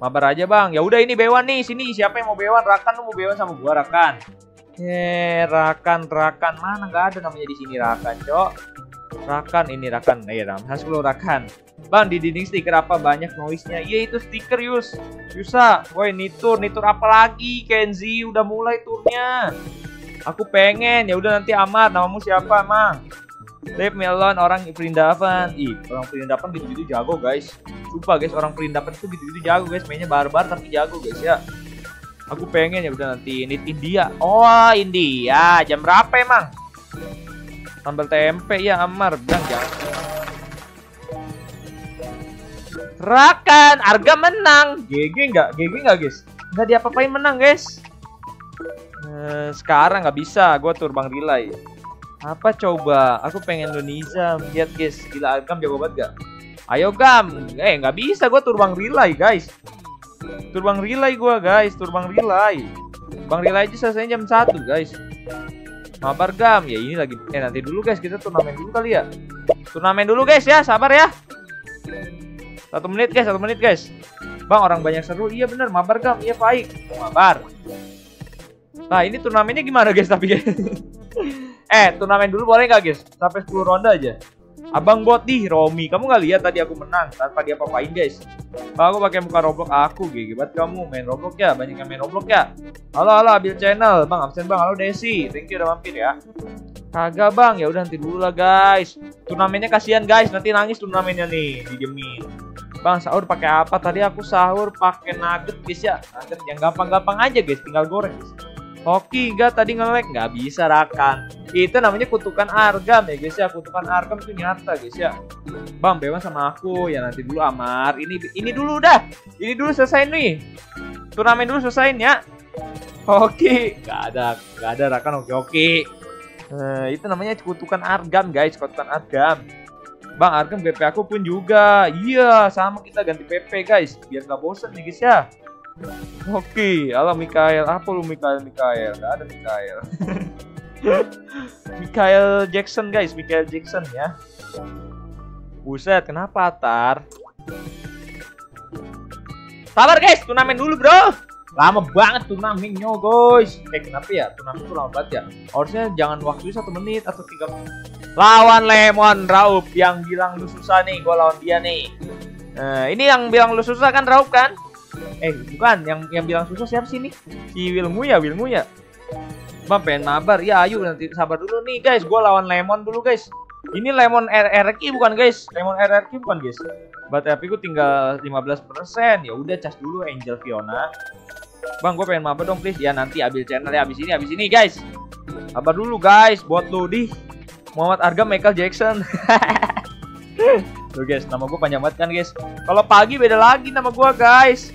Mabar aja, Bang. Ya udah ini bewan nih. Sini siapa yang mau bewan? Rakan lu mau bewan sama gua, Rakan. Eh, Rakan, Rakan mana nggak ada namanya di sini Rakan, cok. Rakan ini Rakan, eh Ramhas lu Rakan. Bang di dinding stiker apa banyak noise-nya? Iya itu stiker Yus. Yusa, woi nitur, nitur apa lagi? Kenzi udah mulai turnya. Aku pengen, ya udah nanti amat. Namamu siapa, Mang? Leave Melon orang perindapan. Ih, orang perindapan gitu-gitu jago, guys. Sumpah, guys, orang perindapan itu gitu-gitu jago, guys. Mainnya barbar tapi jago, guys ya. Aku pengen ya udah nanti ini India. Oh, India. Jam berapa emang? Sambal tempe ya Amar, bilang jangan. Rakan, harga menang. GG enggak? GG enggak, guys? Enggak diapa-apain menang, guys. Eh, sekarang nggak bisa, gue turbang relay. Apa coba? Aku pengen Indonesia. Lihat guys, gila Argam jago banget gak? Ayo Gam, eh nggak bisa gue turbang relay guys. Turbang relay gua guys, turbang relay. Bang relay aja selesai jam 1 guys. Mabar gam, ya ini lagi eh nanti dulu guys, kita turnamen dulu kali ya. Turnamen dulu guys ya, sabar ya. Satu menit guys, satu menit guys. Bang, orang banyak seru. Iya bener, mabar gam. Iya baik. Mabar. Nah, ini turnamennya gimana guys tapi guys? eh, turnamen dulu boleh nggak guys? Sampai 10 ronde aja. Abang bot di Romi, kamu nggak lihat tadi aku menang tanpa dia apa-apain guys. Bang, aku pakai muka Roblox aku, gigi banget kamu main Roblox ya, banyak yang main Roblox ya. Halo, halo, ambil channel, bang absen bang, halo Desi, thank you udah mampir ya. Kagak bang, ya udah nanti dulu lah guys. Turnamennya kasihan guys, nanti nangis turnamennya nih, didiemin. Bang sahur pakai apa? Tadi aku sahur pakai nugget guys ya. Nugget yang gampang-gampang aja guys, tinggal goreng guys. Hoki enggak tadi ngelek nggak bisa rakan. Itu namanya kutukan argam ya guys ya. Kutukan argam itu nyata guys ya. Bang bebas sama aku ya nanti dulu Amar. Ini ini dulu dah. Ini dulu selesai nih. Turnamen dulu selesai ya. Hoki nggak ada nggak ada rakan oke oke. Nah, itu namanya kutukan argam guys, kutukan argam. Bang, Argam PP aku pun juga. Iya, sama kita ganti PP guys, biar nggak bosan nih guys ya. Oke, halo Mikael. Apa lu Mikael Mikael? Gak ada Mikael. Mikael Jackson guys, Mikael Jackson ya. Buset, kenapa Tar? Sabar guys, turnamen dulu bro. Lama banget turnamennya guys. Eh kenapa ya? Turnamen itu lama banget ya. Harusnya jangan waktu satu menit atau tiga menit. Lawan Lemon Raup yang bilang lu susah nih, gua lawan dia nih. Nah, ini yang bilang lu susah kan Raup kan? Eh, bukan, yang yang bilang susah siapa sih nih? Si Wilmu ya, Wilmu ya. Bang pengen mabar. Ya, ayo nanti sabar dulu nih guys. Gua lawan Lemon dulu guys. Ini Lemon RRQ bukan guys? Lemon RRQ bukan guys? Baterai apiku tinggal 15%. Ya udah cas dulu Angel Fiona. Bang, gue pengen mabar dong please. Ya nanti ambil channel ya abis ini, abis ini guys. Sabar dulu guys, buat lu di Muhammad Arga Michael Jackson. Tuh guys, nama gue panjang banget kan guys. Kalau pagi beda lagi nama gue guys.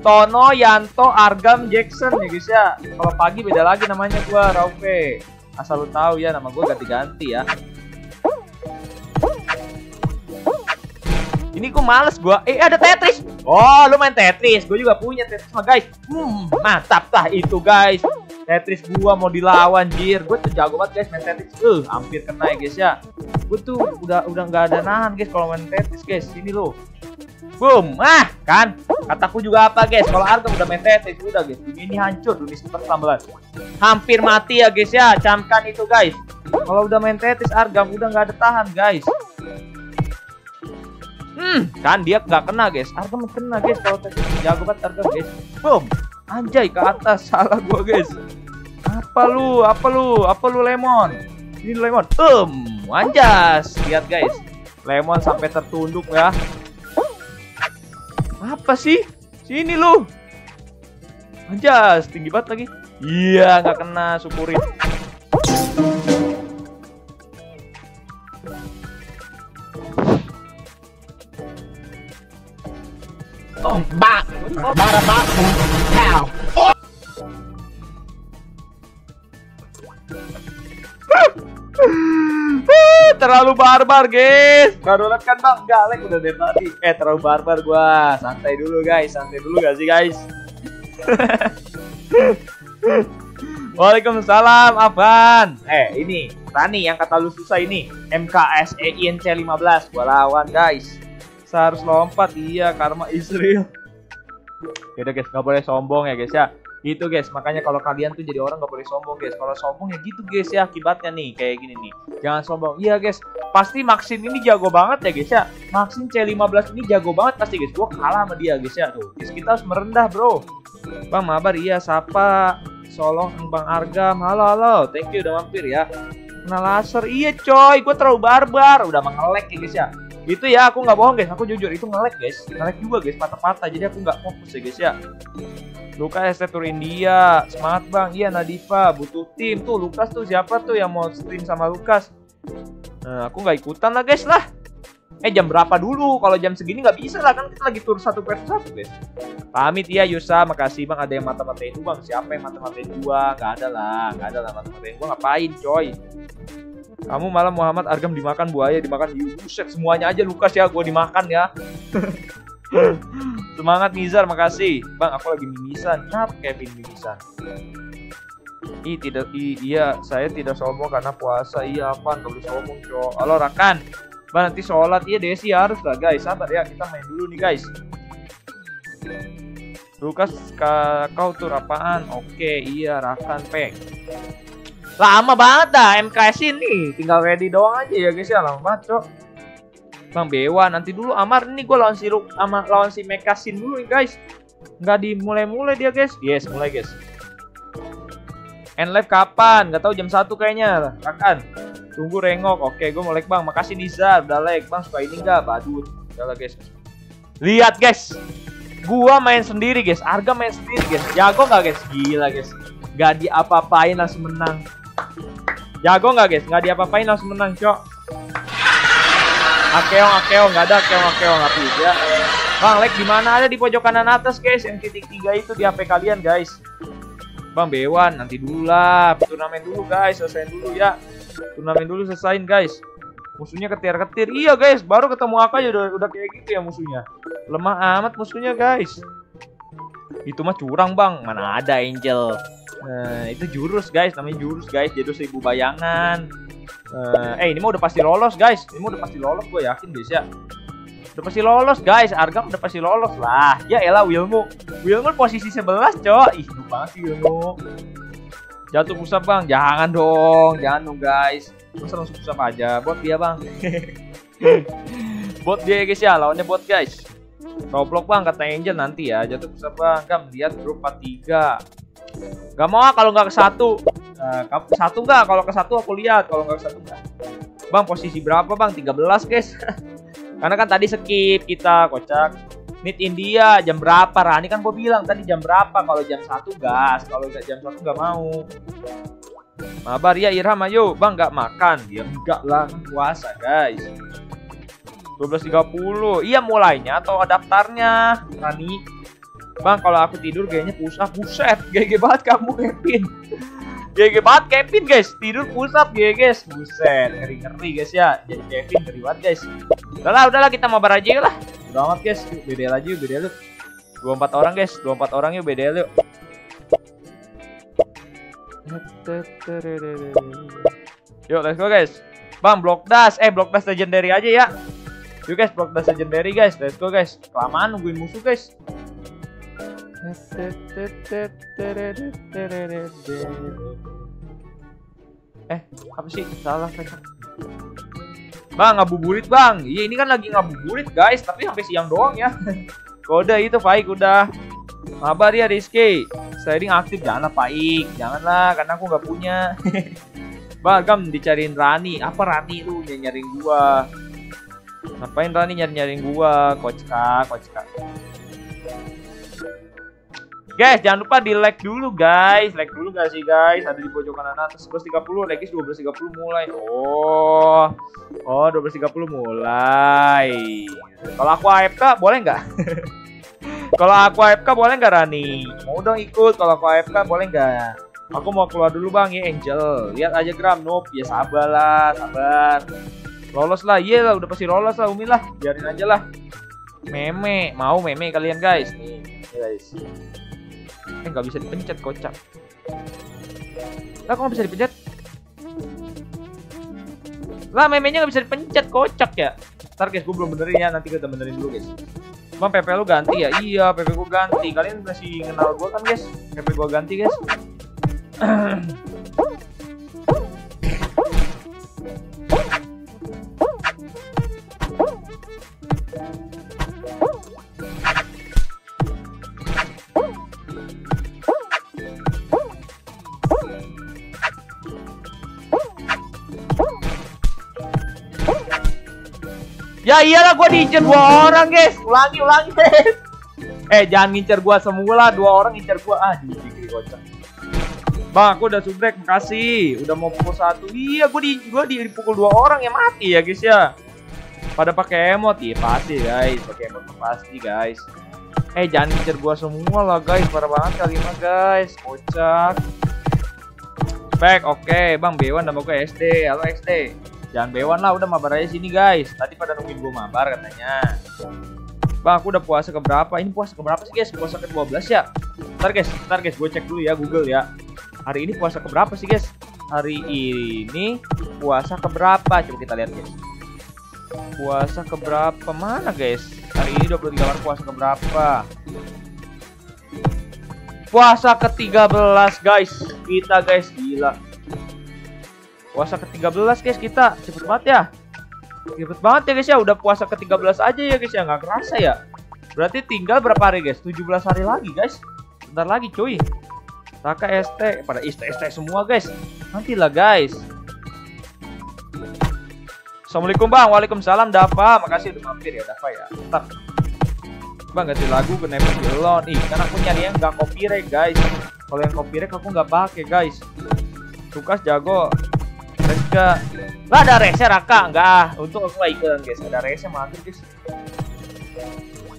Tono Yanto Argam Jackson ya guys ya. Kalau pagi beda lagi namanya gue Raupe. Asal lu tahu ya nama gue ganti-ganti ya. Ini gue males gue. Eh ada Tetris. Oh lu main Tetris. Gue juga punya Tetris mah guys. Hmm mantap tah itu guys. Tetris gua mau dilawan jir. Gue tuh jago banget guys main Tetris. Uh hampir kena ya guys ya. Gue tuh udah udah nggak ada nahan guys kalau main Tetris guys. Ini lo. Boom. Ah kan. Kataku juga apa guys. Kalau Arga udah main Tetris udah guys. Dunia ini hancur. Dunia super tambalan. Hampir mati ya guys ya. Camkan itu guys. Kalau udah main Tetris Argam udah nggak ada tahan guys. Hmm, kan dia nggak kena guys. Argam kena guys kalau Tetris jago banget Argam guys. Boom. Anjay ke atas salah gua guys. Apa lu? Apa lu? Apa lu lemon? Ini lemon. Um, anjas. Lihat guys. Lemon sampai tertunduk ya. Apa sih? Sini lu. Anjas, tinggi banget lagi. Iya, nggak kena, syukurin. Bara bak. Boom. Pow. terlalu barbar guys. Baru lihat kan bang? Galek udah dari tadi. Eh terlalu barbar gua. Santai dulu guys. Santai dulu gak sih guys? Waalaikumsalam Avan Eh ini Rani yang kata lu susah ini. MKSEINC 15 Gua lawan guys Saya harus lompat Iya karma Israel Yaudah guys gak boleh sombong ya guys ya Gitu guys, makanya kalau kalian tuh jadi orang gak boleh sombong guys. Kalau sombong ya gitu guys ya akibatnya nih kayak gini nih. Jangan sombong. Iya guys, pasti Maxim ini jago banget ya guys ya. Maxim C15 ini jago banget pasti guys. Gua kalah sama dia guys ya tuh. Guys, kita harus merendah bro. Bang Mabar iya sapa. Solong Bang Argam. Halo halo, thank you udah mampir ya. Kena laser. Iya coy, gue terlalu barbar. Udah mengelek ya guys ya. Itu ya aku nggak bohong guys, aku jujur itu ngelek guys. Ngelek juga guys, patah-patah. Jadi aku nggak fokus ya guys ya. Lukas ST tur India. Semangat bang. Iya Nadifa. Butuh tim. Tuh Lukas tuh siapa tuh Yang mau stream sama Lukas? Nah aku nggak ikutan lah guys lah. Eh jam berapa dulu? Kalau jam segini nggak bisa lah. Kan kita lagi tur satu versus satu guys. Pamit ya Yusa. Makasih bang. Ada yang mata-matain bang. Siapa yang mata-matain gua? Gak ada lah. Gak ada lah mata-matain gua. Ngapain coy kamu malah Muhammad Argam dimakan buaya dimakan Buset semuanya aja Lukas ya Gua dimakan ya Semangat Nizar, makasih. Bang, aku lagi mimisan. Kenapa Kevin mimisan? Ih, tidak, i, iya, saya tidak sombong karena puasa. Iya, apa? Gak boleh sombong, cowok. Halo, Rakan. Bang nanti sholat iya Desi harus lah guys. Sabar ya kita main dulu nih guys. Lukas kau tur apaan? Oke iya Rakan peng. Lama banget dah MKS ini. Tinggal ready doang aja ya guys ya lama banget cok. Bang Bewa nanti dulu Amar ini gue lawan si Ruk sama lawan si Mekasin dulu nih guys. Nggak dimulai-mulai dia guys. Yes mulai guys. End live kapan? Gak tahu jam 1 kayaknya. Rakan. Tunggu rengok. Oke, gue mau like bang. Makasih Nizar. Udah like bang. Suka ini nggak? Badut. Udah lah guys. Lihat guys. Gua main sendiri guys. Arga main sendiri guys. Jago nggak guys? Gila guys. Gak diapa-apain langsung menang. Jago nggak guys? Gak diapa-apain langsung menang cok. Akeong, akeong. Gak ada akeong, akeong. Tapi ya. Bang, like di mana ada di pojok kanan atas guys. Yang titik tiga itu di HP kalian guys. Bang Bewan nanti dulu lah turnamen dulu guys selesaiin dulu ya turnamen dulu selesaiin guys musuhnya ketir-ketir iya guys baru ketemu aku aja udah, udah kayak gitu ya musuhnya lemah amat musuhnya guys itu mah curang bang mana ada angel nah itu jurus guys namanya jurus guys jadi seribu bayangan uh, eh ini mah udah pasti lolos guys ini mah udah pasti lolos gue yakin guys ya Udah pasti lolos guys, Argam udah pasti lolos lah. Ya elah Wilmu. Wilmu posisi 11, Cok. Ih, lupa banget sih Wilmu. Jatuh pusat, Bang. Jangan dong, jangan dong guys. Masa langsung pusat aja. Bot dia, Bang. bot dia guys ya, lawannya bot guys. Roblox bang kata Angel nanti ya jatuh pusat bang Gam lihat grup 43 Gak mau ah kalau nggak ke satu. Nah, satu nggak? Kalau ke satu aku lihat kalau nggak ke satu nggak. Bang posisi berapa bang? 13 guys. Karena kan tadi skip kita kocak. Meet India jam berapa? Rani kan gue bilang tadi jam berapa? Kalau jam satu gas, kalau nggak jam satu nggak mau. Mabar ya Irham ayo. Bang nggak makan? Dia enggak lah puasa guys. 12.30 iya mulainya atau daftarnya Rani Bang kalau aku tidur kayaknya pusat buset GG banget kamu Kevin. GG banget Kevin guys. Tidur pusat guys buset ngeri ngeri guys ya. Jadi Kevin ngeri banget guys. Udahlah udahlah kita mabar aja lah. Udah amat guys. Yuk BDL aja yuk BDL yuk. 24 orang guys. 24 orang yuk BDL yuk. Yuk let's go guys. Bang block dash. Eh block dash legendary aja ya. Yuk guys block dash legendary guys. Let's go guys. Kelamaan nungguin musuh guys Eh apa sih? Salah kan Bang ngabuburit bang. Iya ini kan lagi ngabuburit guys. Tapi sampai siang doang ya. Kode itu baik udah. Kabar ya Rizky. Sliding aktif janganlah Paik Janganlah karena aku nggak punya. Bagam dicariin Rani. Apa Rani lu nyariin gua. Ngapain Rani nyari-nyariin gua? Kocka Kocka Guys, jangan lupa di like dulu guys. Like dulu gak sih guys? Ada di pojok kanan atas 11.30, like 12.30 mulai. Oh. Oh, 12.30 mulai. Kalau aku AFK boleh nggak? Kalau aku AFK boleh nggak Rani? Mau dong ikut kalau aku AFK boleh nggak? Aku mau keluar dulu bang ya Angel. Lihat aja Gram Noob. Ya sabar lah, sabar. Lolos lah, iya lah udah pasti lolos lah Umi lah. Biarin aja lah. Meme, mau meme kalian guys. Nih, guys. Eh nggak bisa dipencet kocak. Lah kok bisa dipencet? Lah memenya nggak bisa dipencet kocak ya. Ntar guys, gue belum benerin ya. Nanti kita benerin dulu guys. Bang PP lu ganti ya? Iya, PP gue ganti. Kalian masih kenal gue kan guys? PP gue ganti guys. Ya iyalah gue diincer dua orang guys. Ulangi ulangi guys. Eh jangan ngincer gue semula dua orang ngincer gue. Ah di kiri kocak. Bang aku udah subrek makasih. Udah mau pukul satu. Iya gue di gue di pukul dua orang ya mati ya guys ya. Pada pakai emot iya pasti guys. Pakai emot pasti guys. Eh jangan ngincer gue semua lah guys. Parah banget kali mah guys. Kocak. Back oke okay. Bang Bewan nama gue SD. Halo SD. Jangan bewan lah, udah mabar aja sini guys. Tadi pada nungguin gue mabar katanya. Bang, aku udah puasa ke berapa? Ini puasa ke berapa sih guys? Puasa ke 12 ya? Ntar guys, ntar guys, gue cek dulu ya Google ya. Hari ini puasa ke berapa sih guys? Hari ini puasa ke berapa? Coba kita lihat guys. Puasa keberapa? Mana guys? Hari ini 23 Maret puasa keberapa? Puasa ke-13 guys. Kita guys gila. Puasa ke-13 guys kita. Cepet banget ya. Cepet banget ya guys ya. Udah puasa ke-13 aja ya guys ya. Nggak kerasa ya. Berarti tinggal berapa hari guys? 17 hari lagi guys. Bentar lagi cuy. Raka ST pada ST ST semua guys. Nantilah guys. Assalamualaikum bang, waalaikumsalam Dava, makasih udah mampir ya Dava ya. Ntar Bang ganti lagu ke Never Be Alone Ih kan aku nyari yang gak copyright guys Kalau yang copyright aku nggak pakai guys Tukas jago Reska Lah ada rese Raka Enggak ah Untuk aku gak ikutan guys Ada rese mati guys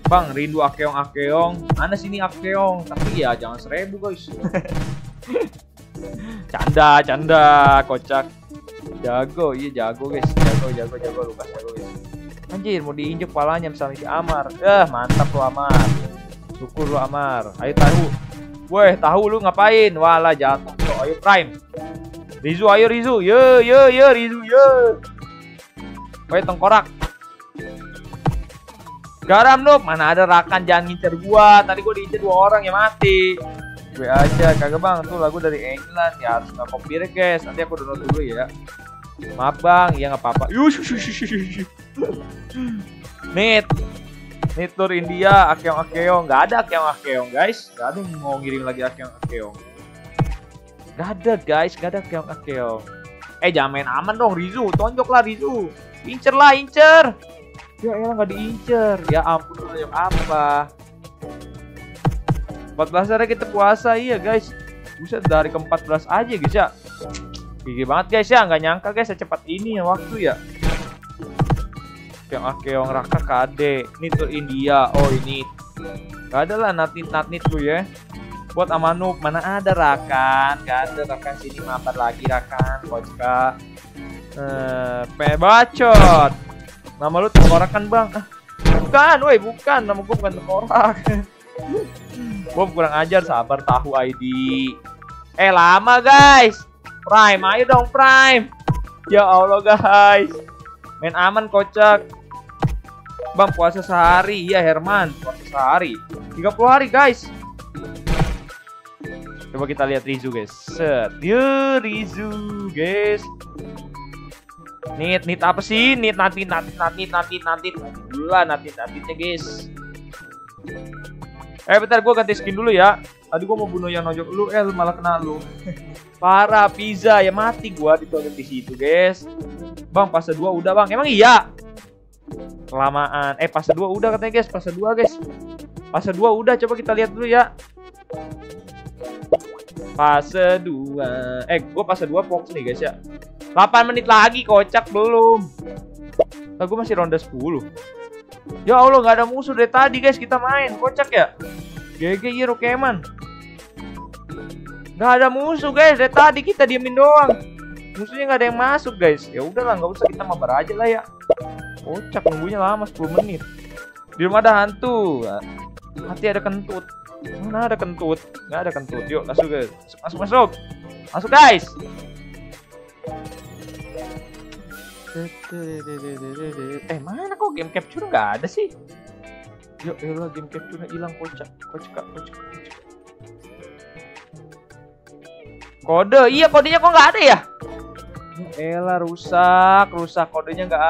Bang rindu akeong akeong Mana sini akeong Tapi ya jangan seribu guys Canda canda Kocak Jago iya jago guys Jago jago jago Lukas jago guys Anjir mau diinjek palanya misalnya si Amar. Eh mantap lu Amar. Syukur lu Amar. Ayo tahu. Weh tahu lu ngapain? Walah jatuh. Ayo Prime. Rizu ayo Rizu. Yo yo yo Rizu yo. Weh tengkorak. Garam noob. Mana ada rakan jangan ngincer gua. Tadi gua diincer dua orang ya mati. Gue aja kagak bang tuh lagu dari England ya harus nggak copyright guys. Nanti aku download dulu ya. Maaf bang, ya nggak apa-apa. Nit, Nit India, akeong akeong, nggak ada akeong akeong guys, nggak ada mau ngirim lagi akeong akeong. Nggak ada guys, nggak ada akeong. Eh jangan main aman dong Rizu, tonjok lah Rizu, incer lah incer. Ya elah nggak diincer, ya ampun tonjok apa? 14 hari kita puasa iya guys. Buset dari ke 14 aja guys ya. Gigi banget guys ya, nggak nyangka guys secepat ini ya waktu ya. Keong keong raka kade, ini tuh India, oh ini. Gak ada lah natnit natnit tuh ya. Buat Amanuk, mana ada rakan? Gak ada rakan sini mampir lagi rakan, kocka. Eh, pebacot. Nama lu tengkorak kan bang? Ah, bukan, woi bukan. Nama gue bukan tengkorak. gue kurang ajar, sabar tahu ID. Eh lama guys. Prime, ayo dong Prime. Ya Allah guys. Main aman kocak. Bang puasa sehari. Iya Herman, puasa sehari. 30 hari guys. Coba kita lihat Rizu guys. Set. Ya Rizu guys. Nit, nit apa sih? Nit nanti nanti nanti nanti nanti Gula nanti nanti guys. Eh bentar gue ganti skin dulu ya. Tadi gue mau bunuh yang nojok lu, eh malah kena lu. Parah pizza ya mati gua ditolong di situ, guys. Bang, fase 2 udah, Bang. Emang iya? Kelamaan. Eh, fase 2 udah katanya, guys. Fase 2, guys. Fase 2 udah, coba kita lihat dulu ya. Fase 2. Eh, gua fase 2 fokus nih, guys ya. 8 menit lagi, kocak belum. Nah, gua masih ronde 10. Ya Allah, nggak ada musuh dari tadi, guys. Kita main, kocak ya. GG Hero Keman. Gak ada musuh guys, dari tadi kita diemin doang. Musuhnya nggak ada yang masuk guys. Ya udahlah, nggak usah kita mabar aja lah ya. Kocak nunggunya lama 10 menit. Di rumah ada hantu. Hati ada kentut. Mana ada kentut? Nggak ada kentut. Yuk masuk guys. Masuk masuk masuk. Guys. Eh mana kok game capture nggak ada sih? Yuk, elah game capture hilang kocak, kocak, kocak, kocak. Kode, iya kodenya kok nggak ada ya? Elah rusak, rusak kodenya nggak